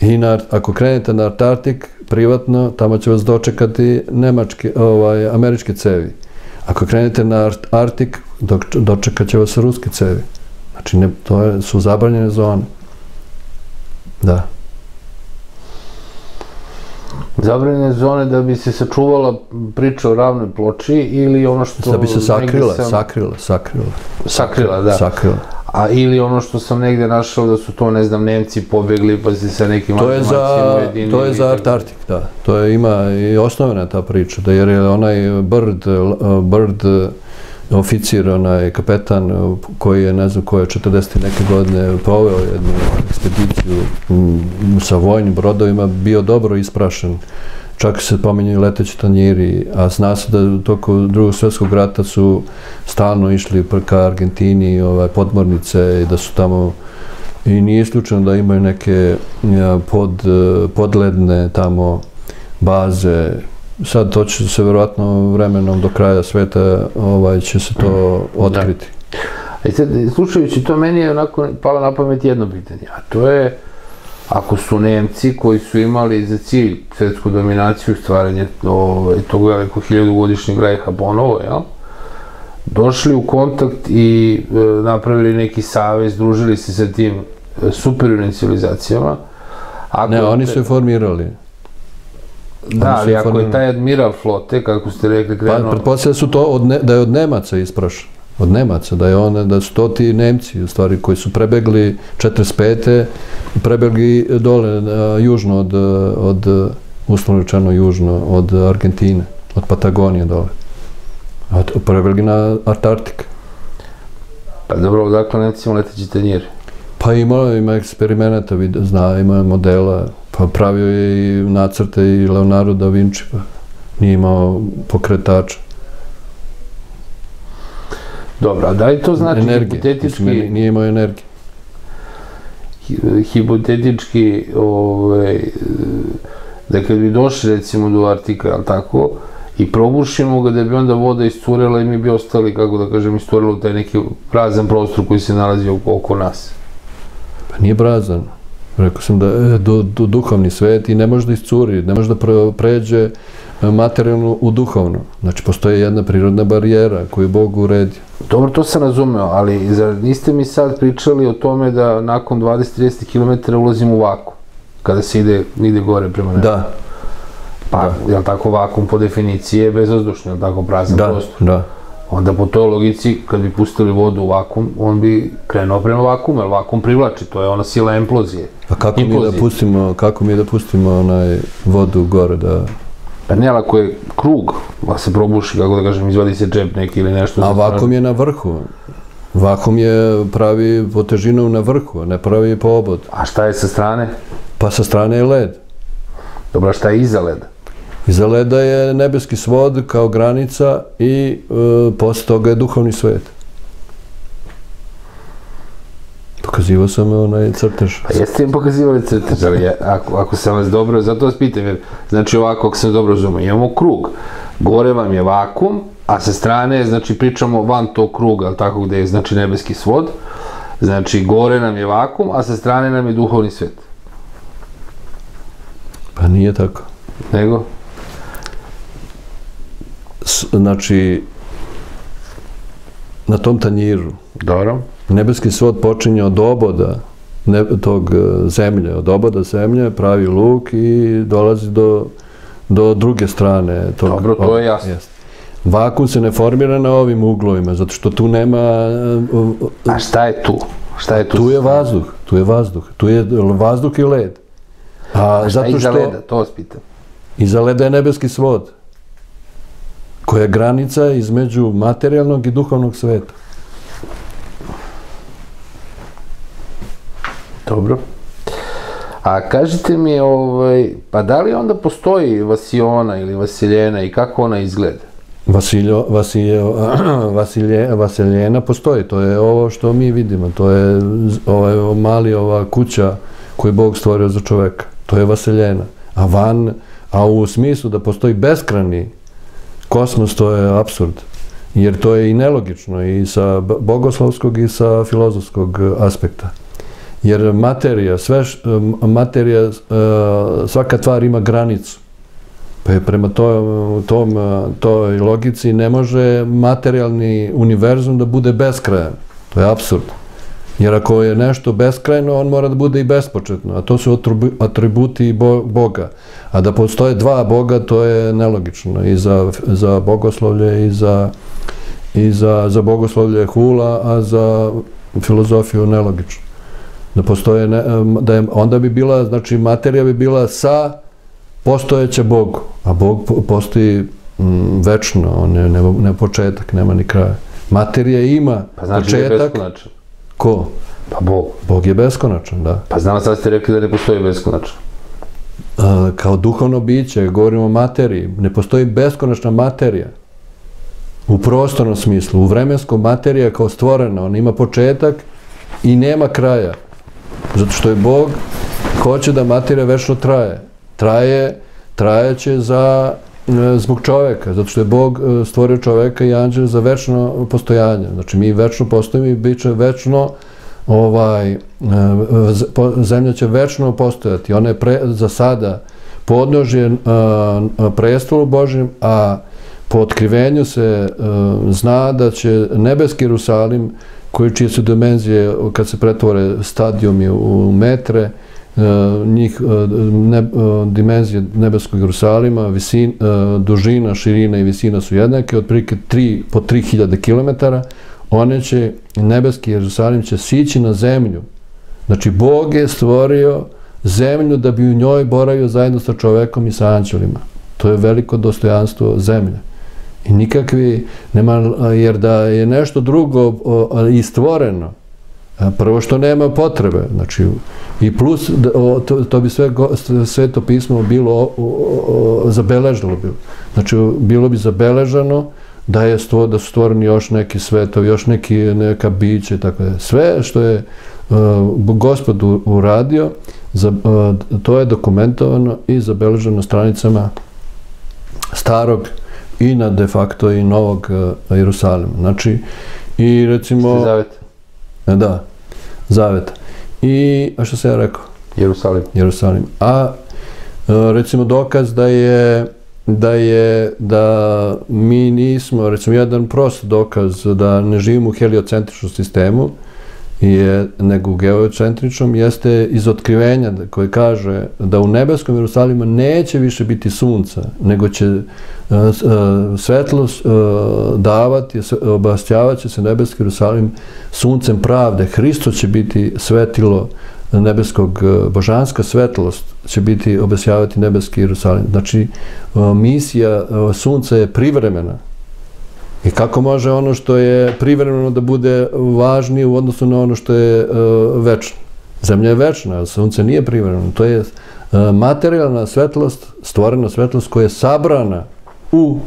I na, ako krenete na Antarktik privatno, tamo će vas dočekati nemačke, ovaj, američke cevi. Ako krenete na Artik, dočekat će vas ruske cevi. Znači, ne, to je, su zabranjene zone. Da. Zabranjene zone da bi se sačuvala priča o ravnoj ploči ili ono što... Da bi se sakrila, sam... sakrila, sakrila. Sakrila, da. Sakrila. A ili ono što sam negde našao da su to, ne znam, Nemci pobegli pa se sa nekim to je za ujedinili. To je za Antarktik, da. To je, ima i osnovna ta priča, da jer je onaj Bird, Bird oficir, onaj kapetan koji je, ne znam, koji je 40. neke godine proveo jednu ekspediciju sa vojnim brodovima, bio dobro isprašen. Čak se pominjaju leteći tanjiri, a zna se da toko drugog svjetskog rata su stalno išli ka Argentini, ovaj, podmornice i da su tamo i nije isključeno da imaju neke pod, podledne tamo baze sad to će se verovatno vremenom do kraja sveta ovaj, će se to otkriti. Da. E sad, slušajući to, meni je onako palo na pamet jedno pitanje, a to je ako su Nemci koji su imali za cilj svetsku dominaciju, stvaranje ovaj, tog velikog hiljadugodišnjeg rejha ponovo, jel? došli u kontakt i e, napravili neki savez, družili se sa tim e, superiornim civilizacijama. Ako ne, oni su je formirali. Da, ali ako je taj admiral flote, kako ste rekli, pa, krenuo... Pa, pretpostavlja su to od ne, da je od Nemaca isprašao. Od Nemaca, da je on, da su to ti Nemci, u stvari, koji su prebegli 45. prebegli dole, a, južno od, od uslovno rečeno južno, od Argentine, od Patagonije dole. A prebegli na Antarktik. Pa dobro, odakle Nemcima leteći tanjiri? Pa ima, ima eksperimenata, zna, ima modela, Pa pravio je i nacrte i Leonardo da Vinci, pa nije imao pokretača. Dobro, a da li to znači energije, hipotetički... Mislim, nije imao energije. Hipotetički, ovaj, da kad bi došli recimo do Artika, ali tako, i probušimo ga da bi onda voda iscurela i mi bi ostali, kako da kažem, iscurela u taj neki prazan prostor koji se nalazi oko, oko nas. Pa nije prazan. Rekao sam da je do, do duhovni svet i ne može da iscuri, ne može da pređe e, materijalno u duhovno. Znači, postoje jedna prirodna barijera koju Bog uredio. Dobro, to sam razumeo, ali zar niste mi sad pričali o tome da nakon 20-30 km ulazimo u vaku, kada se ide, ide gore prema nebu? Da. Pa, da. je li tako vakum po definiciji je bezvazdušni, je li tako prazan da, prostor? Da, onda po toj logici, kad bi pustili vodu u vakum, on bi krenuo prema vakumu, jer vakum privlači, to je ona sila emplozije. A kako Implozije. mi da pustimo, kako mi da pustimo onaj vodu gore da... Pa ne, ako je krug, pa se probuši, kako da kažem, izvadi se džep neki ili nešto. A vakum je na vrhu. Vakum je pravi po težinom na vrhu, ne pravi po obodu. A šta je sa strane? Pa sa strane je led. Dobro, šta je iza leda? Iza leda je nebeski svod kao granica i e, posle toga je duhovni svet. pokazivao sam onaj crtež. Pa jeste im pokazivali crtež, ali ja, ako, ako sam vas dobro, zato vas pitam, jer, znači ovako, ako sam dobro razumio, imamo krug, gore vam je vakum, a sa strane, znači pričamo van tog kruga, ali tako gde je, znači nebeski svod, znači gore nam je vakum, a sa strane nam je duhovni svet. Pa nije tako. Nego? Znači, na tom tanjiru, Dobro. nebeski svod počinje od oboda ne, tog e, zemlje, od oboda zemlje pravi luk i dolazi do, do druge strane. Tog, Dobro, to je jasno. Jest. Vakum se ne formira na ovim uglovima, zato što tu nema... e, A šta je tu? Šta je tu? Tu je vazduh, tu je vazduh, tu je vazduh i led. A, A šta zato iza što leda? To vas pitam. iza leda je nebeski svod, koja je granica između materijalnog i duhovnog sveta. Dobro. A kažite mi, ovaj, pa da li onda postoji Vasiona ili Vasiljena i kako ona izgleda? Vasiljo, Vasiljo, Vasilje, Vasiljena postoji, to je ovo što mi vidimo, to je ovaj mali ova kuća koju Bog stvorio za čoveka, to je Vasiljena. A van, a u smislu da postoji beskrani kosmos, to je absurd. Jer to je i nelogično i sa bogoslovskog i sa filozofskog aspekta. Jer materija, sve m- materija, e, svaka tvar ima granicu. Pa je prema tom, tom, toj logici ne može materijalni univerzum da bude beskrajan. To je absurd. Jer ako je nešto beskrajno, on mora da bude i bespočetno, a to su atribu- atributi Bo- Boga. A da postoje dva Boga, to je nelogično i za, za bogoslovlje i za, i za, za bogoslovlje je hula, a za filozofiju nelogično. Da postoje, ne, da je, onda bi bila, znači materija bi bila sa postojeće Bogu, a Bog po- postoji mm, večno, on je ne, ne početak, nema ni kraja. Materija ima Pa znači je početak, beskonačan. Ko? Pa Bog. Bog je beskonačan, da. Pa znam, sad ste rekli da ne postoji beskonačan. A, kao duhovno biće, govorimo o materiji, ne postoji beskonačna materija. U prostornom smislu, u vremenskom materija kao stvorena, ona ima početak i nema kraja. Zato što je Bog hoće da materija večno traje. Traje, trajeće za, zbog čoveka, zato što je Bog e, stvorio čoveka i anđel za večno postojanje. Znači mi večno postojimo i bit će večno ovaj, e, zemlja će večno postojati. Ona je pre, za sada podnožje e, prestolu Božjem, a po otkrivenju se e, zna da će nebeski Jerusalim, koji čije su dimenzije, kad se pretvore stadijumi u metre, e, njih, e, ne, e, dimenzije nebeskog Jerusalima, e, dužina, širina i visina su jednake, otprilike 3, po 3000 km, one će, nebeski Jerusalim će sići na zemlju. Znači, Bog je stvorio zemlju da bi u njoj boravio zajedno sa čovekom i sa anđelima. To je veliko dostojanstvo zemlje. I nikakvi, nema, jer da je nešto drugo o, i stvoreno, a, prvo što nema potrebe, znači, i plus, da, to, to bi sve, to pismo bilo zabeležilo bilo. Znači, bilo bi zabeleženo da je stvo, da su stvoreni još neki svetovi, još neki, neka biće i tako da. Sve što je uh, gospod uradio, za, uh, to je dokumentovano i zabeleženo stranicama starog i na de facto i novog uh, Jerusalima. Znači, i recimo... Zavet? E, Da, zaveta. I, a što sam ja rekao? Jerusalim. Jerusalim. A e, recimo dokaz da je da je da mi nismo, recimo jedan prost dokaz da ne živimo u heliocentričnom sistemu je, nego u geocentričnom jeste iz otkrivenja koje kaže da u nebeskom Jerusalimu neće više biti sunca, nego će e, e, svetlost e, davati, s- obastjavat će se nebeski Jerusalim suncem pravde. Hristo će biti svetilo nebeskog božanska svetlost će biti obasjavati nebeski Jerusalim. Znači, misija sunca je privremena. I kako može ono što je privremeno da bude važnije u odnosu na ono što je e, večno? Zemlja je večna, sunce nije privremeno. To je e, materijalna svetlost, stvorena svetlost koja je sabrana u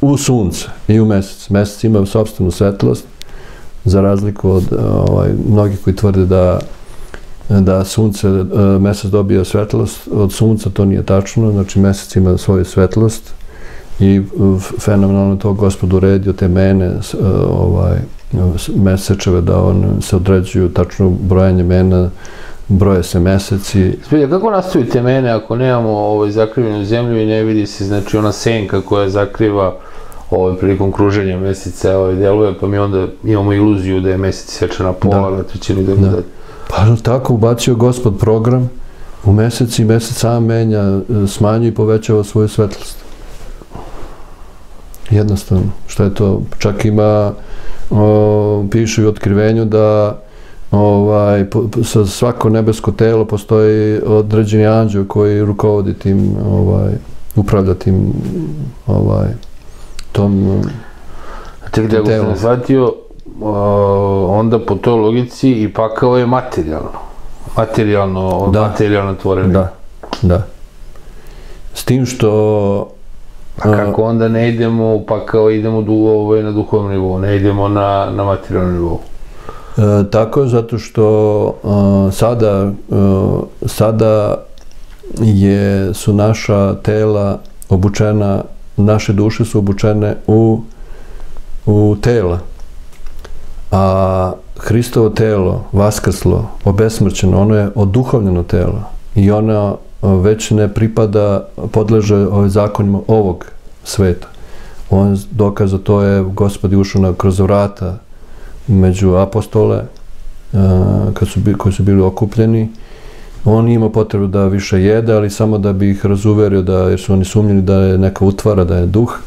u sunce i u mesec. Mesec ima sobstvenu svetlost za razliku od ovaj, mnogih koji tvrde da da sunce, mesec dobija svetlost, od sunca to nije tačno, znači mesec ima svoju svetlost i fenomenalno to gospod uredio te mene, ovaj, mesečeve da on se određuju tačno brojanje mena, broje se meseci. Spilja, kako nastaju te mene ako nemamo ovaj, zakrivljenu zemlju i ne vidi se, znači ona senka koja zakriva ovaj, prilikom kruženja meseca ovaj, deluje, pa mi onda imamo iluziju da je mesec sečena pola, da. na trećinu i da. Pa tako ubacio gospod program, u meseci i mesec sam menja, smanjuje i povećava svoju svetlost. Jednostavno, šta je to? Čak ima, o, piše u otkrivenju da ovaj, po, sa svako nebesko telo postoji određeni anđeo koji rukovodi tim, ovaj, upravlja tim, ovaj, tom Tek da ako sam shvatio, onda po toj logici i pakao je materijalno. Materijalno, da. materijalno tvoreno. Da, da. S tim što... A kako onda ne idemo u pakao, idemo ovaj, na duhovnom nivou, ne idemo na, na materijalnom nivou? E, tako zato što e, sada, e, sada je, su naša tela obučena, naše duše su obučene u, u tela a Hristovo telo, vaskrslo, obesmrćeno, ono je oduhovljeno telo i ono već ne pripada, podleže ovim zakonima ovog sveta. On dokaza to je gospodi ušao na kroz vrata među apostole kad su, koji su bili okupljeni. On ima potrebu da više jede, ali samo da bi ih razuverio da, jer su oni sumnjeni da je neka utvara, da je duh,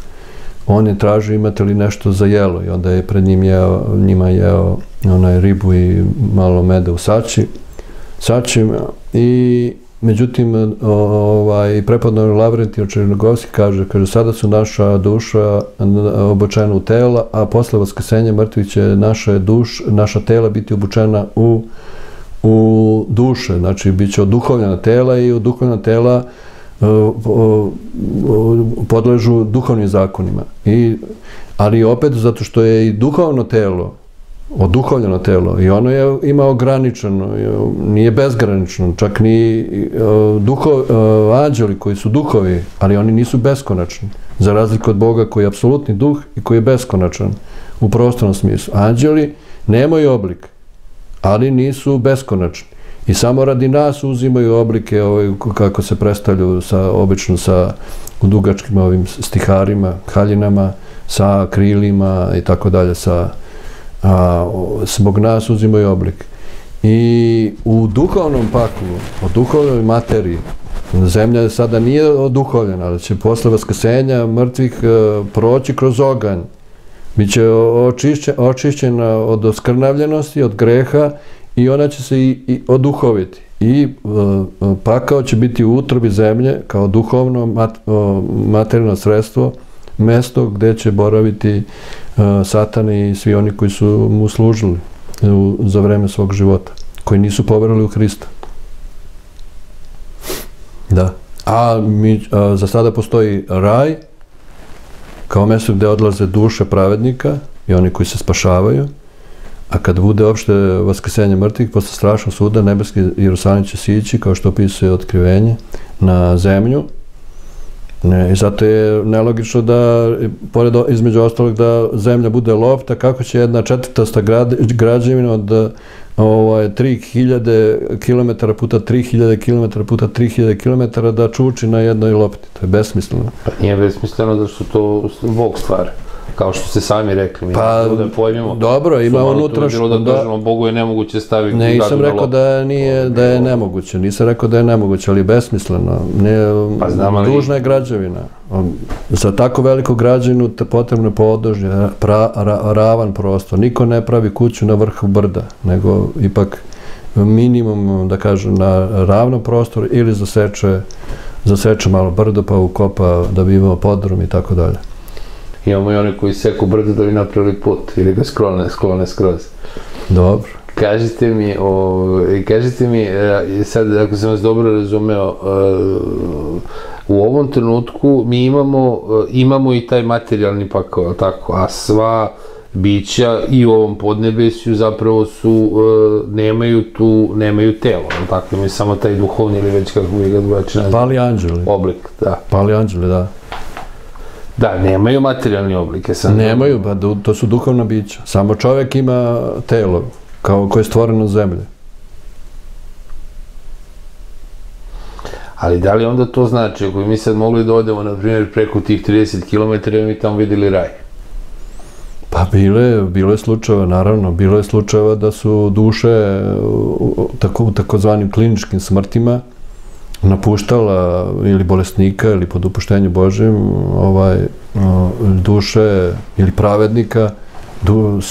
on je tražio imate li nešto za jelo? I onda je pred njim jeo, njima jeo onaj ribu i malo meda u sači, sači i međutim ovaj, prepadno Lavrentij Černogovski kaže, kaže sada su naša duša obučena u tela, a posle vaskrsenja mrtvih će naša, duš, naša tela biti obučena u u duše, znači bit će oduhovljena tela i oduhovljena tela podležu duhovnim zakonima. I, ali opet zato što je i duhovno telo, oduhovljeno telo i ono je ima ograničeno, nije bezgranično, čak ni duho, anđeli koji su duhovi, ali oni nisu beskonačni. Za razliku od Boga koji je apsolutni duh i koji je beskonačan u prostornom smislu. Anđeli nemaju oblik, ali nisu beskonačni. I samo radi nas uzimaju oblike ovaj, kako se predstavljaju sa, obično sa dugačkim ovim stiharima, haljinama, sa krilima i tako dalje, sa, a, zbog nas uzimaju oblik. I u duhovnom paklu, o duhovnoj materiji, zemlja sada nije oduhovljena, ali će posle vaskrsenja mrtvih e, proći kroz oganj. Biće očišćena od oskrnavljenosti, od greha i ona će se i, oduhoviti. I uh, pakao će biti u utrobi zemlje kao duhovno mat, uh, materijalno sredstvo, mesto gde će boraviti satan i svi oni koji su mu služili u, za vreme svog života, koji nisu poverili u Hrista. Da. A mi, za sada postoji raj, kao mesto gde odlaze duše pravednika i oni koji se spašavaju, A kad bude opšte vaskrsenje mrtvih, posle strašnog suda, nebeski Jerusalim će sići, kao što opisuje otkrivenje, na zemlju. Ne, I zato je nelogično da, pored između ostalog, da zemlja bude lopta, kako će jedna četvrtasta građevina od ovaj, 3000 km puta 3000 km puta 3000 km da čuči na jednoj lopti. To je besmisleno. Pa nije besmisleno da su to Bog stvari kao što ste sami rekli, mi pa, da pojmimo. Dobro, ima unutrašnje. Da, da kažemo, Bogu je nemoguće staviti ne, nisam rekao da nije, da je nemoguće, nisam rekao da je nemoguće, ali besmisleno. Ne, pa znam, ali... Dužna je građevina. Za tako veliku građevinu potrebno podložje, pra, ra, ravan prostor. Niko ne pravi kuću na vrhu brda, nego ipak minimum, da kažem, na ravnom prostoru ili zaseče, zaseče malo brdo pa ukopa da bi imao podrum i tako dalje. Imamo i one koji seku brdo da bi napravili put ili ga sklone, sklone skroz. Dobro. Kažite mi, o, kažite mi, e, sad ako sam vas dobro razumeo, e, u ovom trenutku mi imamo, e, imamo i taj materijalni pakao, tako, a sva bića i u ovom podnebesju zapravo su, nemaju tu, nemaju telo, tako, imaju samo taj duhovni ili već kako bi ga drugačije nazvali, Pali anđeli. oblik, da. Pali anđeli, da. Da, nemaju materijalni oblike, sam Nemaju, pa du- to su duhovna bića. Samo čovjek ima telo, kao koje je stvoreno zemlje. Ali da li onda to znači, ako bi mi sad mogli da odemo, na primjer, preko tih 30 km, mi tamo videli raj? Pa bilo je, bilo je slučajeva, naravno, bilo je slučajeva da su duše u, u, tako, u takozvanim kliničkim smrtima napuštala ili bolesnika ili pod upuštenju Božim ovaj, duše ili pravednika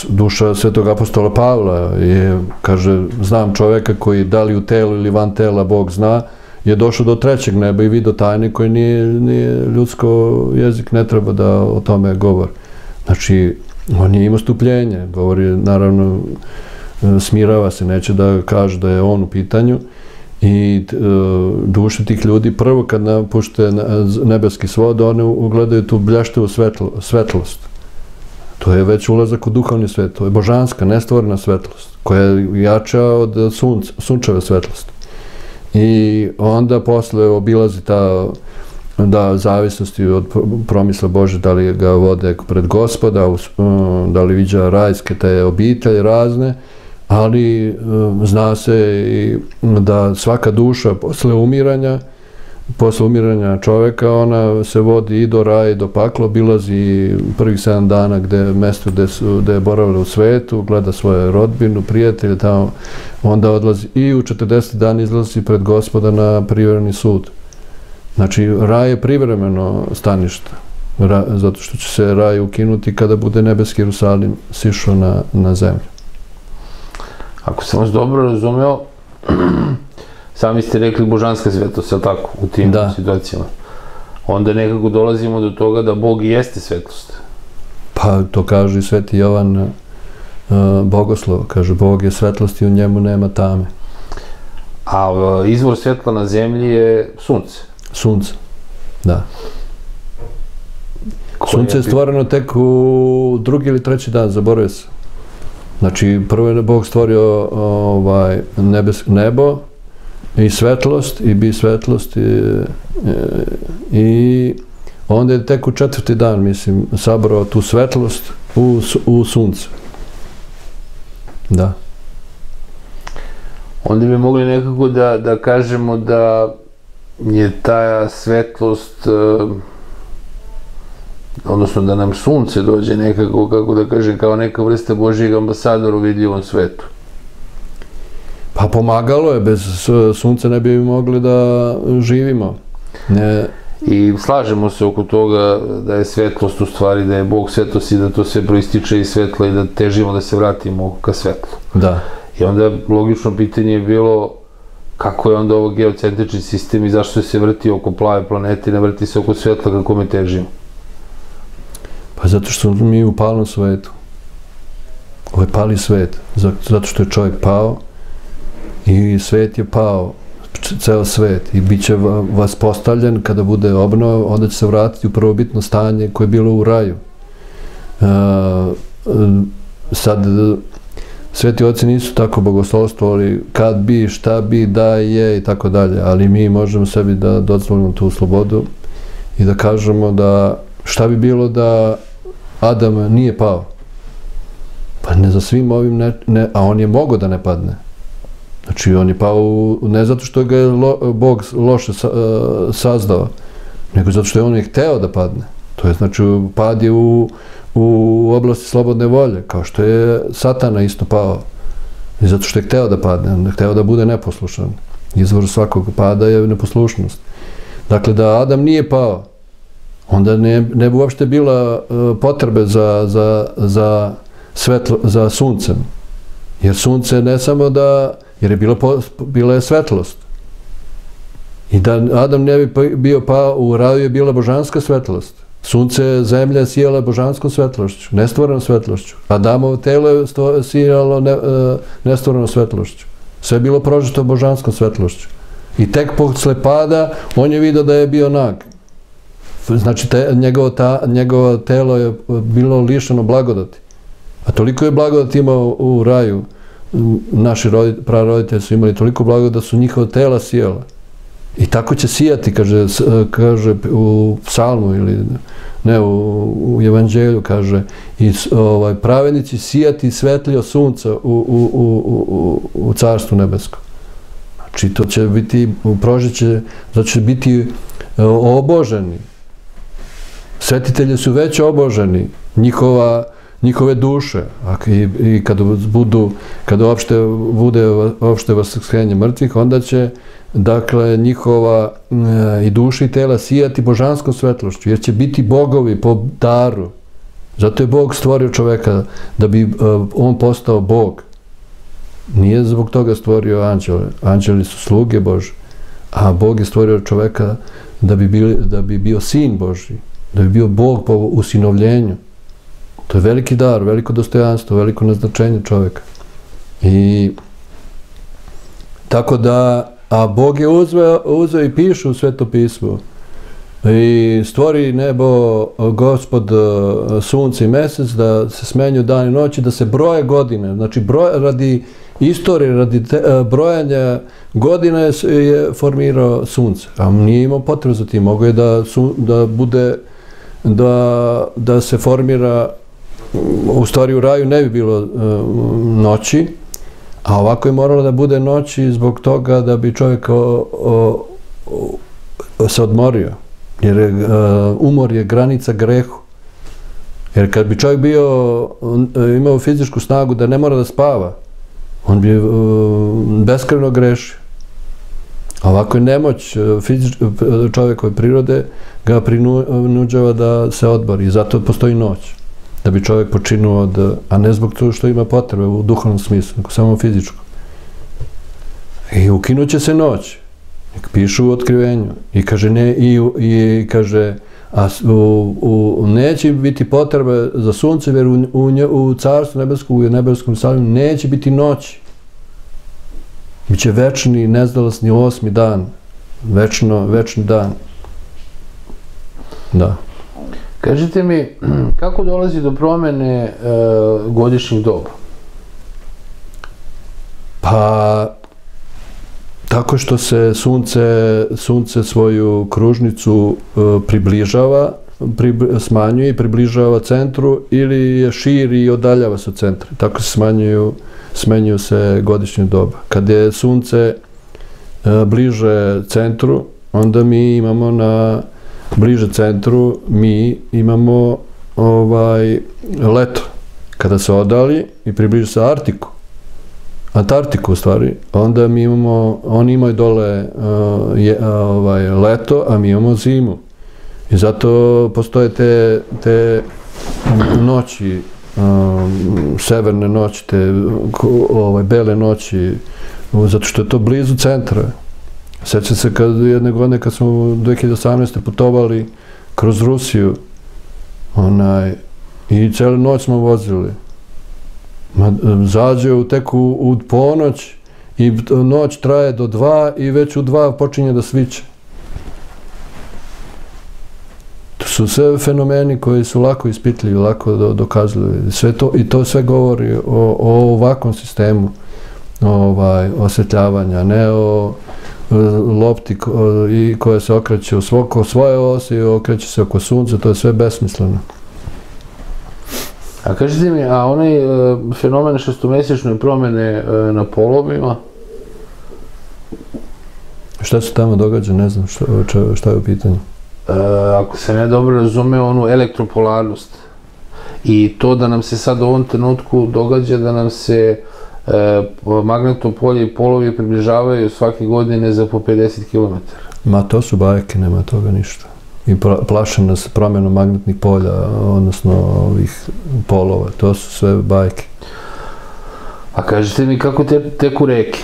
duša svetog apostola Pavla je, kaže, znam čoveka koji da li u telu ili van tela Bog zna, je došao do trećeg neba i vidio tajne koje nije, nije ljudsko jezik ne treba da o tome govori. Znači, on je imao stupljenje, govori, naravno, e, smirava se, neće da kaže da je on u pitanju i e, duše tih ljudi prvo kad napušte nebeski svod, one ugledaju tu bljaštevu svetlo, svetlost. To je već ulazak u duhovni svet, to je božanska, nestvorena svetlost, koja je jača od sunca, sunčeve svetlosti. I onda posle obilazi ta da zavisnosti od pr- promisla Bože, da li ga vode pred gospoda, da li viđa rajske te obitelji razne, ali um, zna se i da svaka duša posle umiranja posle umiranja čoveka, ona se vodi i do raja i do pakla, obilazi prvih 7 dana gde mesto gde, su, je boravila u svetu, gleda svoje rodbinu, prijatelje tamo, onda odlazi i u 40 dana izlazi pred gospoda na privremeni sud. Znači, raj je privremeno stanište, zato što će se raj ukinuti kada bude nebeski Jerusalim sišao na, na zemlju. Ako sam vas dobro razumeo, sami ste rekli božanska svetost, je tako, u tim Da. situacijama? Onda nekako dolazimo do toga da Bog i jeste svetlost. Pa to kaže i sveti Jovan uh, Bogoslov, kaže Bog je svetlost i u njemu nema tame. A e, izvor svetla na zemlji je sunce. Sunce. Da. koje Sunce je stvoreno tek u drugi ili treći dan, zaboravio se. Znači, prvo je Bog stvorio ovaj, nebo i svetlost i bi svetlost i, i, i onda je tek u četvrti dan, mislim, sabrao tu svetlost u, u sunce. Da. Onda bi mogli nekako da, da kažemo da je ta svetlost, e, odnosno da nam sunce dođe nekako, kako da kažem, kao neka vrsta Božijeg ambasadora u vidljivom svetu. Pa pomagalo je, bez sunca ne bi mogli da živimo. Ne, I slažemo se oko toga da je svetlost u stvari, da je Bog svetlost i da to sve proističe iz svetla i da težimo da se vratimo ka svetlu. da. I onda logično pitanje je bilo kako je onda ovo geocentrični sistem i zašto se vrti oko plave planete i ne vrti se oko svetla kako me težimo. Pa zato što mi u palom svetu. Ovo je pali svet. Za- Zato što je čovjek pao i svet je pao. Ceo svet. I bit će va- vas postavljen kada bude obnova, onda će se vratiti u prvobitno stanje koje je bilo u raju. E, sad, e, sveti oci nisu tako bogoslovstvovali kad bi, šta bi, da je i tako dalje, ali mi možemo sebi da dozvolimo tu slobodu i da kažemo da šta bi bilo da Adam nije pao? Pa ne za svim ovim, ne, ne, a on je mogao da ne padne. Znači on je pao u, ne zato što ga je lo, Bog loše sa, e, sazdao, nego zato što je on je hteo da padne. To je znači pad je u, u oblasti slobodne volje, kao što je Satana isto pao. I zato što je hteo da padne, on je hteo da bude neposlušan. Izvor svakog pada je neposlušnost. Dakle, da Adam nije pao, onda ne, bi uopšte bila uh, potrebe za, za, za, svetlo, za suncem. Jer sunce ne samo da, jer je bilo po, bila je svetlost. I da Adam ne bi pa- bio pao, u raju je bila božanska svetlost. Sunce, zemlja je sijala božanskom svetlošću, nestvorenom svetlošću. Adamovo telo je sijalo ne, uh, nestvorenom svetlošću. Sve je bilo prožito božanskom svetlošću. I tek posle pada on je vidio da je bio nag. Znači, te, njegovo, ta, njegovo telo je bilo lišeno blagodati. A toliko je blagodat imao u raju, naši roditelji, praroditelji su imali toliko blago da su njihova tela sijala. I tako će sijati, kaže, kaže u psalmu ili ne, u, u evanđelju kaže, i ovaj, pravednici sijati svetlio sunca u, u, u, u, u carstvu nebeskom. Znači, to će biti, prožiće, da će biti e, oboženi. Svetitelji su već oboženi, njihova, njihove duše, a i, i kada budu, kada uopšte bude uopšte vaskrsenje mrtvih, onda će dakle, njihova e, i duša i tela sijati božanskom svetlošću, jer će biti bogovi po daru. Zato je Bog stvorio čoveka da bi e, on postao Bog. Nije zbog toga stvorio anđele. Anđeli su sluge Bože. A Bog je stvorio čoveka da bi, bili, da bi bio sin Boži. Da bi bio Bog po usinovljenju. To je veliki dar, veliko dostojanstvo, veliko naznačenje čoveka. I tako da A Bog je uzeo, uzeo i piše u sveto pismo. I stvori nebo gospod sunce i mesec, da se smenju dan i noći, da se broje godine. Znači, broj, radi istorije, radi te, brojanja godina je, formirao sunce. A nije imao potrebu za tim. Mogo je da, su, da bude, da, da se formira, u stvari u raju ne bi bilo uh, noći, A ovako je moralo da bude noći zbog toga da bi čovjek se odmorio. Jer uh, umor je granica grehu. Jer kad bi čovjek bio, imao fizičku snagu da ne mora da spava, on bi beskreno grešio. Ovako je nemoć fizič, čovjekove prirode ga prinuđava da se odbori. Zato postoji noć da bi čovjek počinuo, da, a ne zbog toga što ima potrebe u duhovnom smislu, nego samo fizičko. I ukinut će se noć. Pišu u otkrivenju. I kaže, ne, i, i kaže, a u, u, neće biti potrebe za sunce, jer u, u, carstvu nebeskom, u nebeskom salinu, neće biti noći. Biće večni, nezdalasni osmi dan. Večno, večni dan. Da. Kažite mi, kako dolazi do promene e, godišnjih doba? Pa, tako što se sunce, sunce svoju kružnicu e, približava, smanjuje i približava centru ili je širi i odaljava se od centra. Tako se smanjuju, smenjuju se godišnje doba. Kad je sunce e, bliže centru, onda mi imamo na bliže centru mi imamo ovaj leto kada se odali i približi se Artiku Antarktiku u stvari onda mi imamo oni imaju dole je, uh, ovaj leto a mi imamo zimu i zato postoje te, te noći um, severne noći te ovaj bele noći zato što je to blizu centra Sećam se kad jedne godine kad smo 2018. putovali kroz Rusiju, onaj, i cijelu noć smo vozili. Ma, zađe u teku u ponoć i noć traje do dva i već u dva počinje da sviće. To su sve fenomeni koji su lako ispitljivi, lako do, dokazljivi. Sve to, I to sve govori o, o ovakvom sistemu ovaj, osvetljavanja, ne o lopti i koja se okreće u svoko svoje osi i okreće se oko sunca, to je sve besmisleno. A kažete mi, a onaj e, fenomen šestomesečne promene e, na polovima? Šta se tamo događa, ne znam šta, šta je u pitanju. E, ako se ne dobro razume, onu elektropolarnost. I to da nam se sad u ovom trenutku događa da nam se e, e, magnetno polje i polovi približavaju svake godine za po 50 km. Ma to su bajke, nema toga ništa. I plaše nas promjenom magnetnih polja, odnosno ovih polova, to su sve bajke. A kažete mi kako te, teku reke?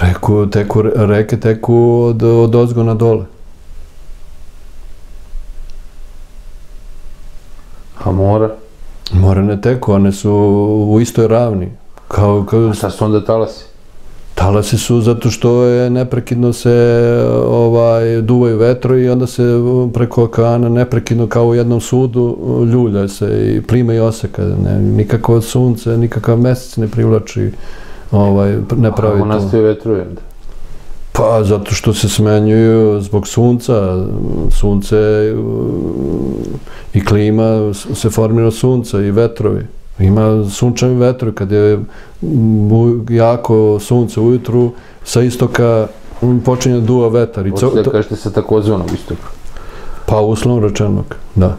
Reku, teku, reke teku od, od ozgo na dole. A mora? More ne teku, one su u istoj ravni. Kao, kao... A šta su onda talasi? Talasi su zato što je neprekidno se ovaj, duvaju vetro i onda se preko okeana neprekidno kao u jednom sudu ljulja se i plima i oseka. Ne, nikako sunce, nikakav mesec ne privlači ovaj, ne pravi Kako to. nastaju vetrovi onda? Pa zato što se smenjuju zbog sunca, sunce uh, i klima se formira sunca i vetrovi. Ima sunčevi vetrovi kad je jako sunce ujutru sa istoka počinje duva vetar. Hoćete da kažete sa takozvanog istoka. pa uslovno rečenog, da.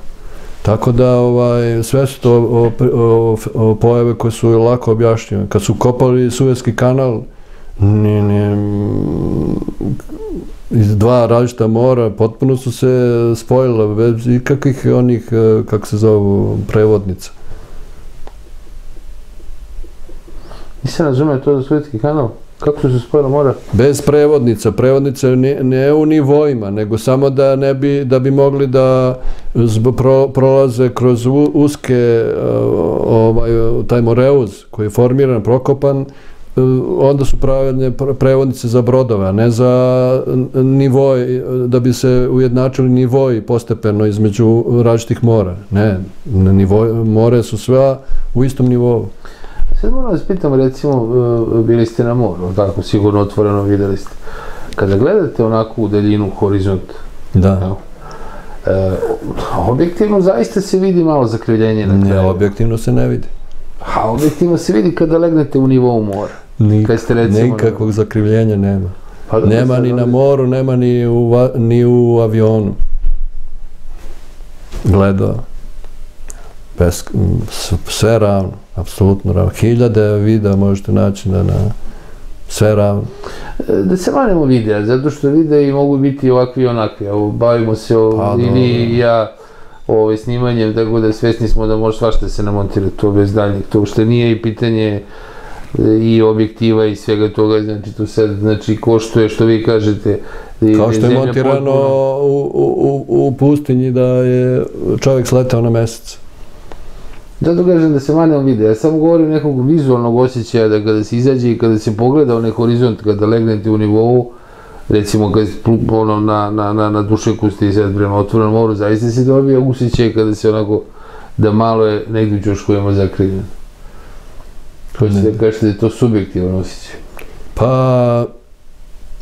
Tako da ovaj, sve su to o, o, o, pojave koje su lako objašnjive. Kad su kopali Suezki kanal, ni, ni, iz dva različita mora, potpuno su se spojila bez ikakvih onih, eh, kako se zovu, prevodnica. Nisam razumio to za Sovjetski kanal. Kako su se spojila mora? Bez prevodnica, prevodnica ne, ne u nivoima, nego samo da ne bi, da bi mogli da zb, pro, prolaze kroz u, uske, uh, ovaj, taj moreuz koji je formiran, prokopan, onda su pravljene pre- prevodnice za brodove, a ne za nivoj, da bi se ujednačili nivoji postepeno između različitih mora. Ne, nivoj, more su sve u istom nivou. Sad moram vas pitam, recimo, e, bili ste na moru, tako sigurno otvoreno videli ste. Kada gledate onako u daljinu horizont, Da. Evo. e, objektivno zaista se vidi malo zakrivljenje na Ne, kraju. objektivno se ne vidi. A objektivno se vidi kada legnete u nivou mora. Nik, Kad ste recimo- nikakvog zakrivljenja nema. Pa da Nema ni na moru, nema ni u, ni u avionu. Gledao. Bez, sve ravno, apsolutno ravno. Hiljade videa možete naći da na sve ravno. E, Da se manemo videa, zato što videi mogu biti ovakvi i onakvi. Evo, bavimo se o, Pa, i vi i ja ovaj, snimanjem, tako da svesni smo da može svašta se namontirati to bez daljnjeg. To što nije i pitanje i objektiva i svega toga, znači to sad, znači koštuje što vi kažete. da Kao što je montirano potpuno- u, u, u, u pustinji da je čovjek sletao na mesec. Zato kažem da se manemo videa, ja samo govorim nekog vizualnog osjećaja da kada se izađe i kada se pogleda onaj horizont, kada legnete u nivou, recimo kad ono, na, na, na, na dušeku ste i sad prema otvorenom moru, zaista se dobija osjećaj kada se onako, da malo je negdje u čoškujemo zakrivljeno. Hoćete da kažete da je to subjektivan osjećaj. Pa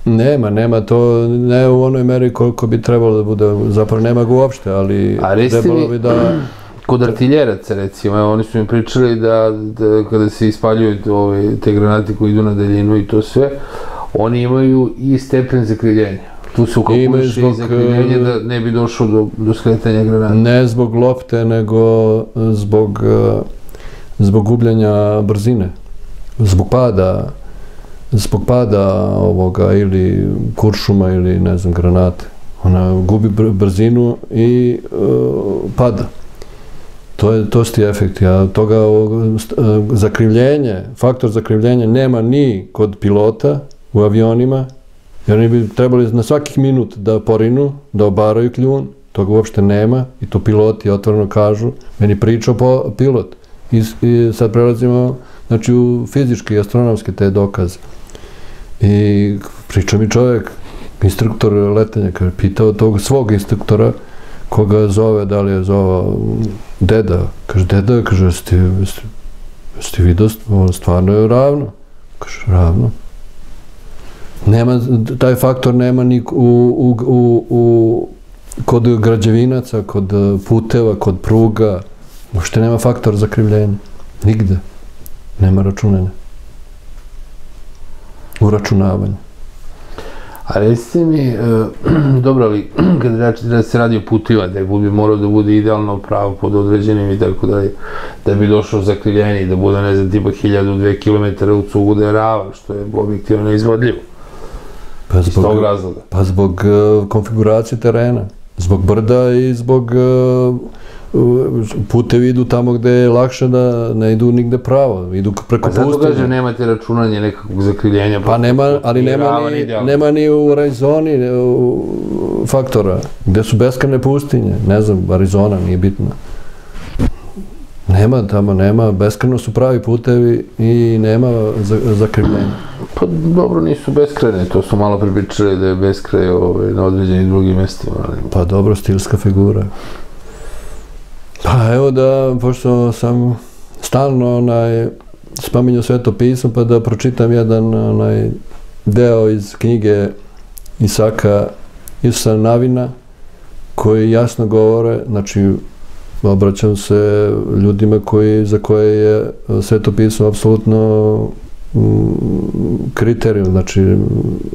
nema, nema to, ne u onoj meri koliko bi trebalo da bude, zapravo nema ga uopšte, ali A trebalo bi da... Kod artiljeraca recimo, evo, oni su mi pričali da, da kada se ispaljuju ove, te granate koje idu na daljinu i to sve, oni imaju i stepen zakrivljenja. Tu se Imaju ukalkuliše i zbog, zakrivljenje e, da ne bi došlo do, do skretanja granata. Ne zbog lopte, nego zbog, zbog gubljenja brzine. Zbog pada, zbog pada ovoga ili kuršuma ili ne znam granate. Ona gubi br- brzinu i eh, pada. To, je, to su ti efekti, a toga eh, zakrivljenje, faktor zakrivljenja nema ni kod pilota u avionima, jer oni bi trebali na svakih minut da porinu, da obaraju kljun, toga uopšte nema i to piloti otvoreno kažu, meni pričao po, pilot. I, sad prelazimo znači, u fizičke i astronomske te dokaze. I priča mi čovjek, instruktor letenja, kaže, pitao tog svog instruktora, koga zove, da li je zove deda, kaže, deda, kaže, jeste, jeste, vidio, ovo stvarno je ravno. Kaže, ravno. Nema, taj faktor nema ni u, u, u, u kod građevinaca, kod puteva, kod pruga, uopšte nema faktor zakrivljenja. Nigde. Nema računanja. Uračunavanja. A recite mi, e, dobro ali kada da se radi o putima, da bi morao da bude idealno pravo pod određenim i tako dalje, da bi došlo zakrivljenje i da bude, ne znam, tipa 1000-2 km u cugu da je ravan, što je objektivno neizvodljivo. Pa Iz tog razloga. Pa zbog uh, konfiguracije terena, zbog brda i zbog uh, putevi idu tamo gde je lakše da ne idu nigde pravo, idu preko Pa zato pustinje. kažem, nemate računanje nekakvog zakrivljenja. Pa nema, ali nema ni, nema ni u Arizoni ne, u, faktora, gde su beskrene pustinje, ne znam, Arizona, nije bitno. Nema tamo, nema, beskreno su pravi putevi i nema za, zakrivljenja. Pa dobro, nisu beskrajne, to su malo pripričali da je beskraj ovaj, na određenim drugim mestima. Ali... Pa dobro, stilska figura. Pa evo da, pošto sam stalno onaj, spominjao sveto pismo, pa da pročitam jedan onaj deo iz knjige Isaka Isusa Navina, koji jasno govore, znači obraćam se ljudima koji, za koje je sveto pismo apsolutno kriterijum, znači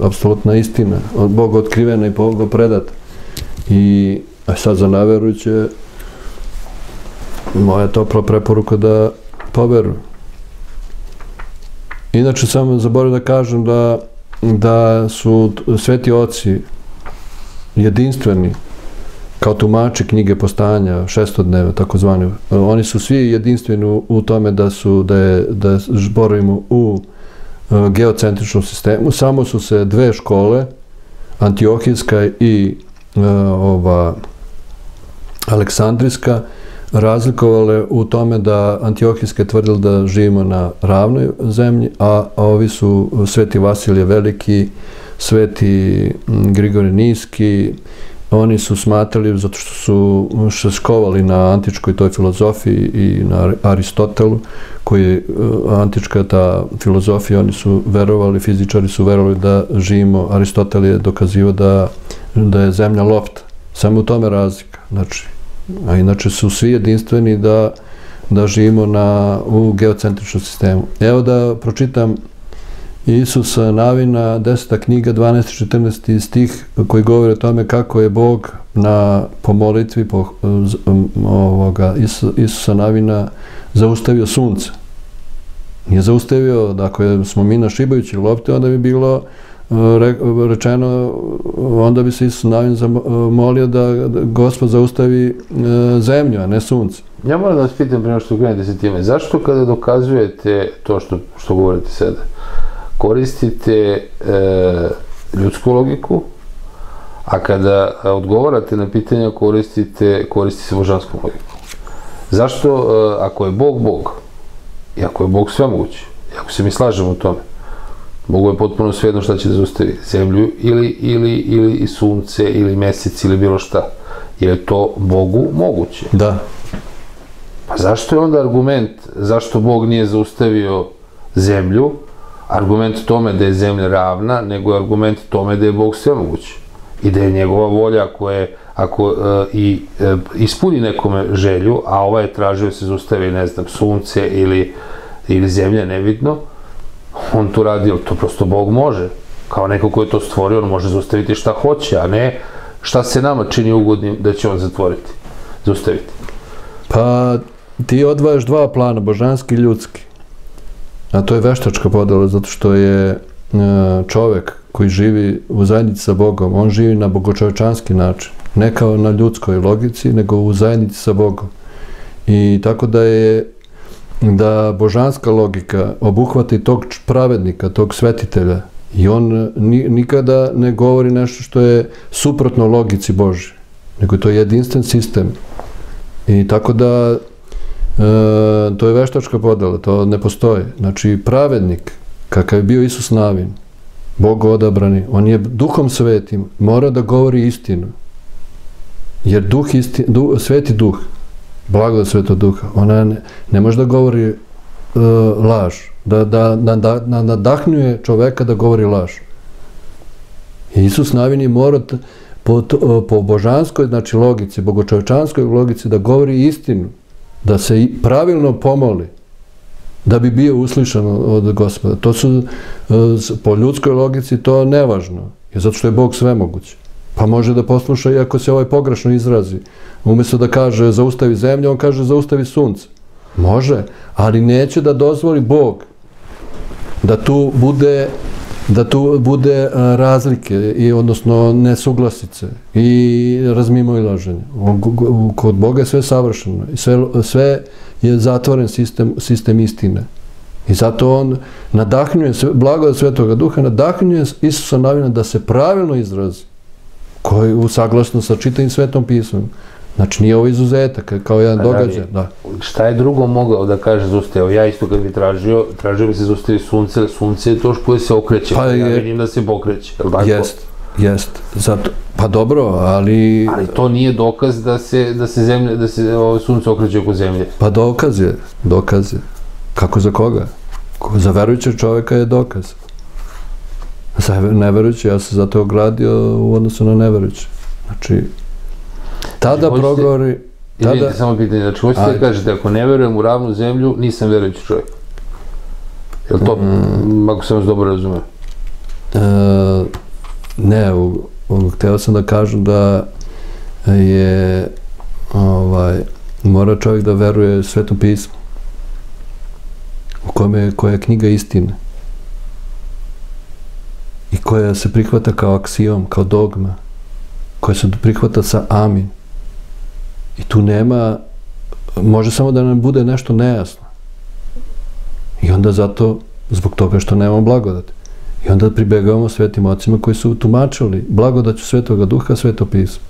apsolutna istina, od Boga otkrivena i Boga predata. I a sad za naverujuće moja topla preporuka da poveruju. Inače, samo zaboravim da kažem da, da su sveti oci jedinstveni kao tumači knjige postanja šestodneve, takozvani. Oni su svi jedinstveni u, tome da su, da je, da boravimo u uh, geocentričnom sistemu. Samo su se dve škole, Antiohijska i uh, ova Aleksandrijska, razlikovale u tome da Antiohijske tvrdili da živimo na ravnoj zemlji, a ovi su Sveti Vasilije Veliki, Sveti Grigori Niski, oni su smatrali, zato što su šeskovali na antičkoj toj filozofiji i na Aristotelu, koji je antička ta filozofija, oni su verovali, fizičari su verovali da živimo, Aristotel je dokazivao da, da je zemlja lopta. Samo u tome razlika. Znači, a inače su svi jedinstveni da, da živimo na, u geocentričnom sistemu. Evo da pročitam Isus Navina, deseta knjiga, 12-14 stih koji govori o tome kako je Bog na pomolitvi Isusa Navina zaustavio sunce. Nije zaustavio, dakle, smo mi na šibajući lopte, onda bi bilo re, rečeno, onda bi se Isus Navin molio da Gospod zaustavi e, zemlju, a ne sunce. Ja moram da vas pitam prema što krenete se time, zašto kada dokazujete to što, što govorite sada, koristite e, ljudsku logiku, a kada odgovarate na pitanja koristite, koristite božansku logiku. Zašto, e, ako je Bog Bog, i ako je Bog svemogući, i ako se mi slažemo u tome, Bogu je potpuno svejedno šta će da zaustavi, zemlju ili, ili, ili i sunce, ili mesec, ili bilo šta. Je to Bogu moguće. Da. Pa zašto je onda argument, zašto Bog nije zaustavio zemlju, argument tome da je zemlja ravna, nego je argument tome da je Bog svemoguć i da je njegova volja ako je ako i uh, ispuni nekome želju, a ovaj je tražio da se zaustavi, ne znam, sunce ili, ili zemlja, nevidno, on to radi, to prosto Bog može. Kao neko ko je to stvorio, on može zaustaviti šta hoće, a ne šta se nama čini ugodnim da će on zatvoriti, zaustaviti. Pa ti odvajaš dva plana, božanski i ljudski. A to je veštačka podela, zato što je e, čovek koji živi u zajednici sa Bogom, on živi na bogočovečanski način. Ne kao na ljudskoj logici, nego u zajednici sa Bogom. I tako da je da božanska logika obuhvati tog pravednika, tog svetitelja i on nikada ne govori nešto što je suprotno logici Boži, nego to je jedinstven sistem. I tako da to je veštačka podela, to ne postoji. Znači, pravednik, kakav je bio Isus Navin, Bog odabrani, on je duhom svetim, mora da govori istinu. Jer duh isti, du, sveti duh, blago sveto duha, ona ne, može da govori e, laž, da, da, da, da, da nadahnjuje čoveka da govori laž. Isus Navin je mora po, po božanskoj, znači logici, bogočovečanskoj logici da govori istinu da se pravilno pomoli, da bi bio uslišan od gospoda. To su, e, po ljudskoj logici, to nevažno, je zato što je Bog svemoguć. Pa može da posluša i ako se ovaj pogrešno izrazi. Umesto da kaže zaustavi zemlju, on kaže zaustavi sunce. Može, ali neće da dozvoli Bog da tu bude da tu bude razlike i odnosno nesuglasice i razmimo i laženje. Kod Boga je sve savršeno i sve, sve je zatvoren sistem, sistem istine. I zato on nadahnjuje, blago Svetoga Duha, nadahnjuje Isusa Navina da se pravilno izrazi, koji u saglasno sa čitavim svetom pismom, Znači nije ovo izuzetak, kao jedan Pa da događaj. Da. Šta je drugo mogao da kaže zaustavi? Evo ja isto kad bi tražio, tražio bi se zaustavi sunce, sunce je to što se okreće. Pa ja je- vidim da se pokreće, je li tako? Jest, jest. Zato, pa dobro, ali, Ali to nije dokaz da se, da se, zemlje, da se ovo, sunce okreće oko zemlje. pa dokaz je, dokaz je. Kako za koga? Ko- Za verujućeg čovjeka je dokaz. Za neverujuće, ja sam zato ogradio u odnosu na neverujuće. Znači, tada hoćete- progovori, tada, vidite samo pitanje, znači hoćete da kažete, ako ne verujem u ravnu zemlju, nisam verujući čovjek. Je li to, Mm. ako sam vas dobro razumeo? E, ne, u, u, hteo sam da kažem da je ovaj, mora čovjek da veruje svetom pismu u kome koja je knjiga istine i koja se prihvata kao aksijom, kao dogma koja se prihvata sa amin i tu nema može samo da nam bude nešto nejasno i onda zato zbog toga što nemamo blagodati I onda pribegavamo svetim ocima koji su tumačili blagodaću svetoga duha, sveto pismo.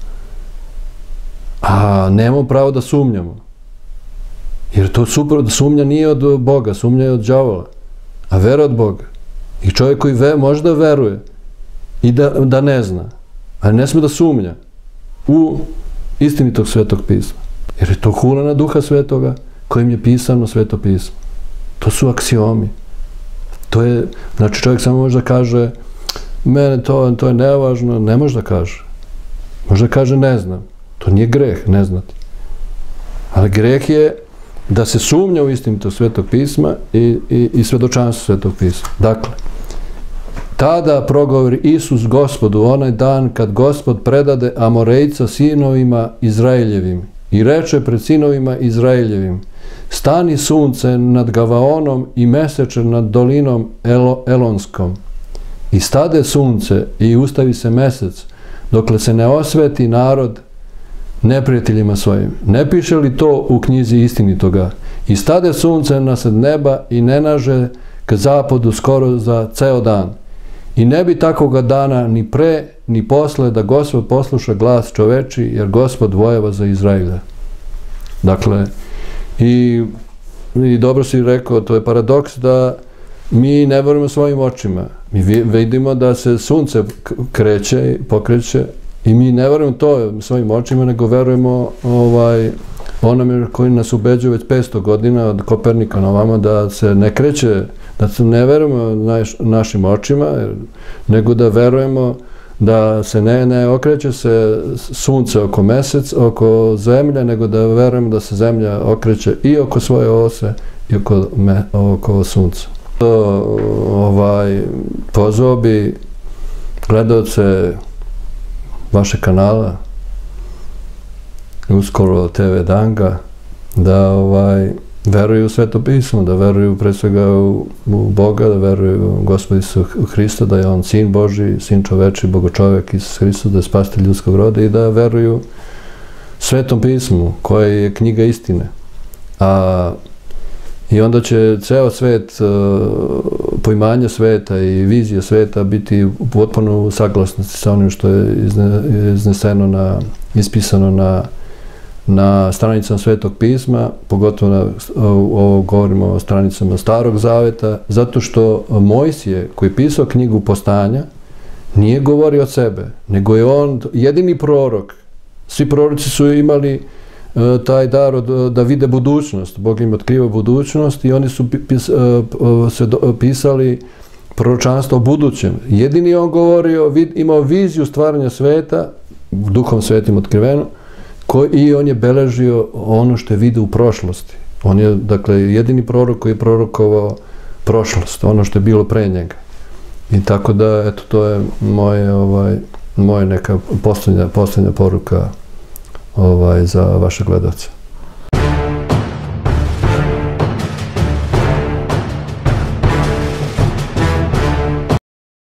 A nemamo pravo da sumnjamo. Jer to suprotno, sumnja nije od Boga, sumnja je od đavola. A vera od Boga. I čovjek koji ve, može da veruje i da, da ne zna, ali ne sme da sumnja u istinitog svetog pisma. Jer je to hulena duha svetoga kojim je pisano sveto pismo. To su aksiomi. To je, znači čovjek samo može da kaže mene to, to je nevažno, ne može da kaže. Može da kaže ne znam. To nije greh, ne znati. Ali greh je da se sumnja u istinito svetog pisma i, i, i svedočanstvo svetog pisma. Dakle, tada progovori Isus gospodu onaj dan kad gospod predade Amorejca sinovima Izraeljevim i reče pred sinovima Izraeljevim stani sunce nad Gavaonom i meseče nad dolinom Elo, Elonskom i stade sunce i ustavi se mesec dokle se ne osveti narod neprijateljima svojim. Ne piše li to u knjizi istinitoga? I stade sunce nasred neba i ne naže k zapadu skoro za ceo dan. I ne bi takoga dana ni pre, ni posle da gospod posluša glas čoveči, jer gospod vojeva za Izraela. Dakle, i, i dobro si rekao, to je paradoks da mi ne verujemo svojim očima. Mi vi- vidimo da se sunce kreće, pokreće i mi ne verujemo to svojim očima, nego verujemo ovaj, onome koji nas ubeđuje već 500 godina od Kopernika na ovamo da se ne kreće, da se ne verujemo naš, našim očima, nego da verujemo da se ne, ne okreće se sunce oko mesec, oko zemlje, nego da verujemo da se zemlja okreće i oko svoje ose i oko, me, oko sunca. To, ovaj, pozvao bi gledalce vaše kanala, uskoro TV Danga, da ovaj, veruju u sveto pismo, da veruju pre svega u, Boga, da veruju u Gospoda Isusa Hrista, da je On sin Boži, sin čoveči, bogočovek Isus Hristos, da je spastelj ljudskog roda i da veruju svetom pismu, koje je knjiga istine. A I onda će ceo svet, uh, poimanje sveta i vizija sveta biti u saglasnosti sa onim što je izne, izneseno na, ispisano na, na stranicama Svetog pisma, pogotovo na, ovo govorimo o stranicama Starog Zaveta, zato što Mojsije, koji je pisao knjigu Postanja, nije govorio od sebe, nego je on jedini prorok. Svi proroci su imali e, taj dar od, da vide budućnost. Bog im otkriva budućnost i oni su pis, e, se pisali proročanstvo o budućem. Jedini je on govorio, imao viziju stvaranja sveta, duhom svetim otkriveno, koji, i on je beležio ono što je vidio u prošlosti. On je, dakle, jedini prorok koji je prorokovao prošlost, ono što je bilo pre njega. I tako da, eto, to je moje, ovaj, moje neka posljednja, posljednja poruka ovaj, za vaše gledalce.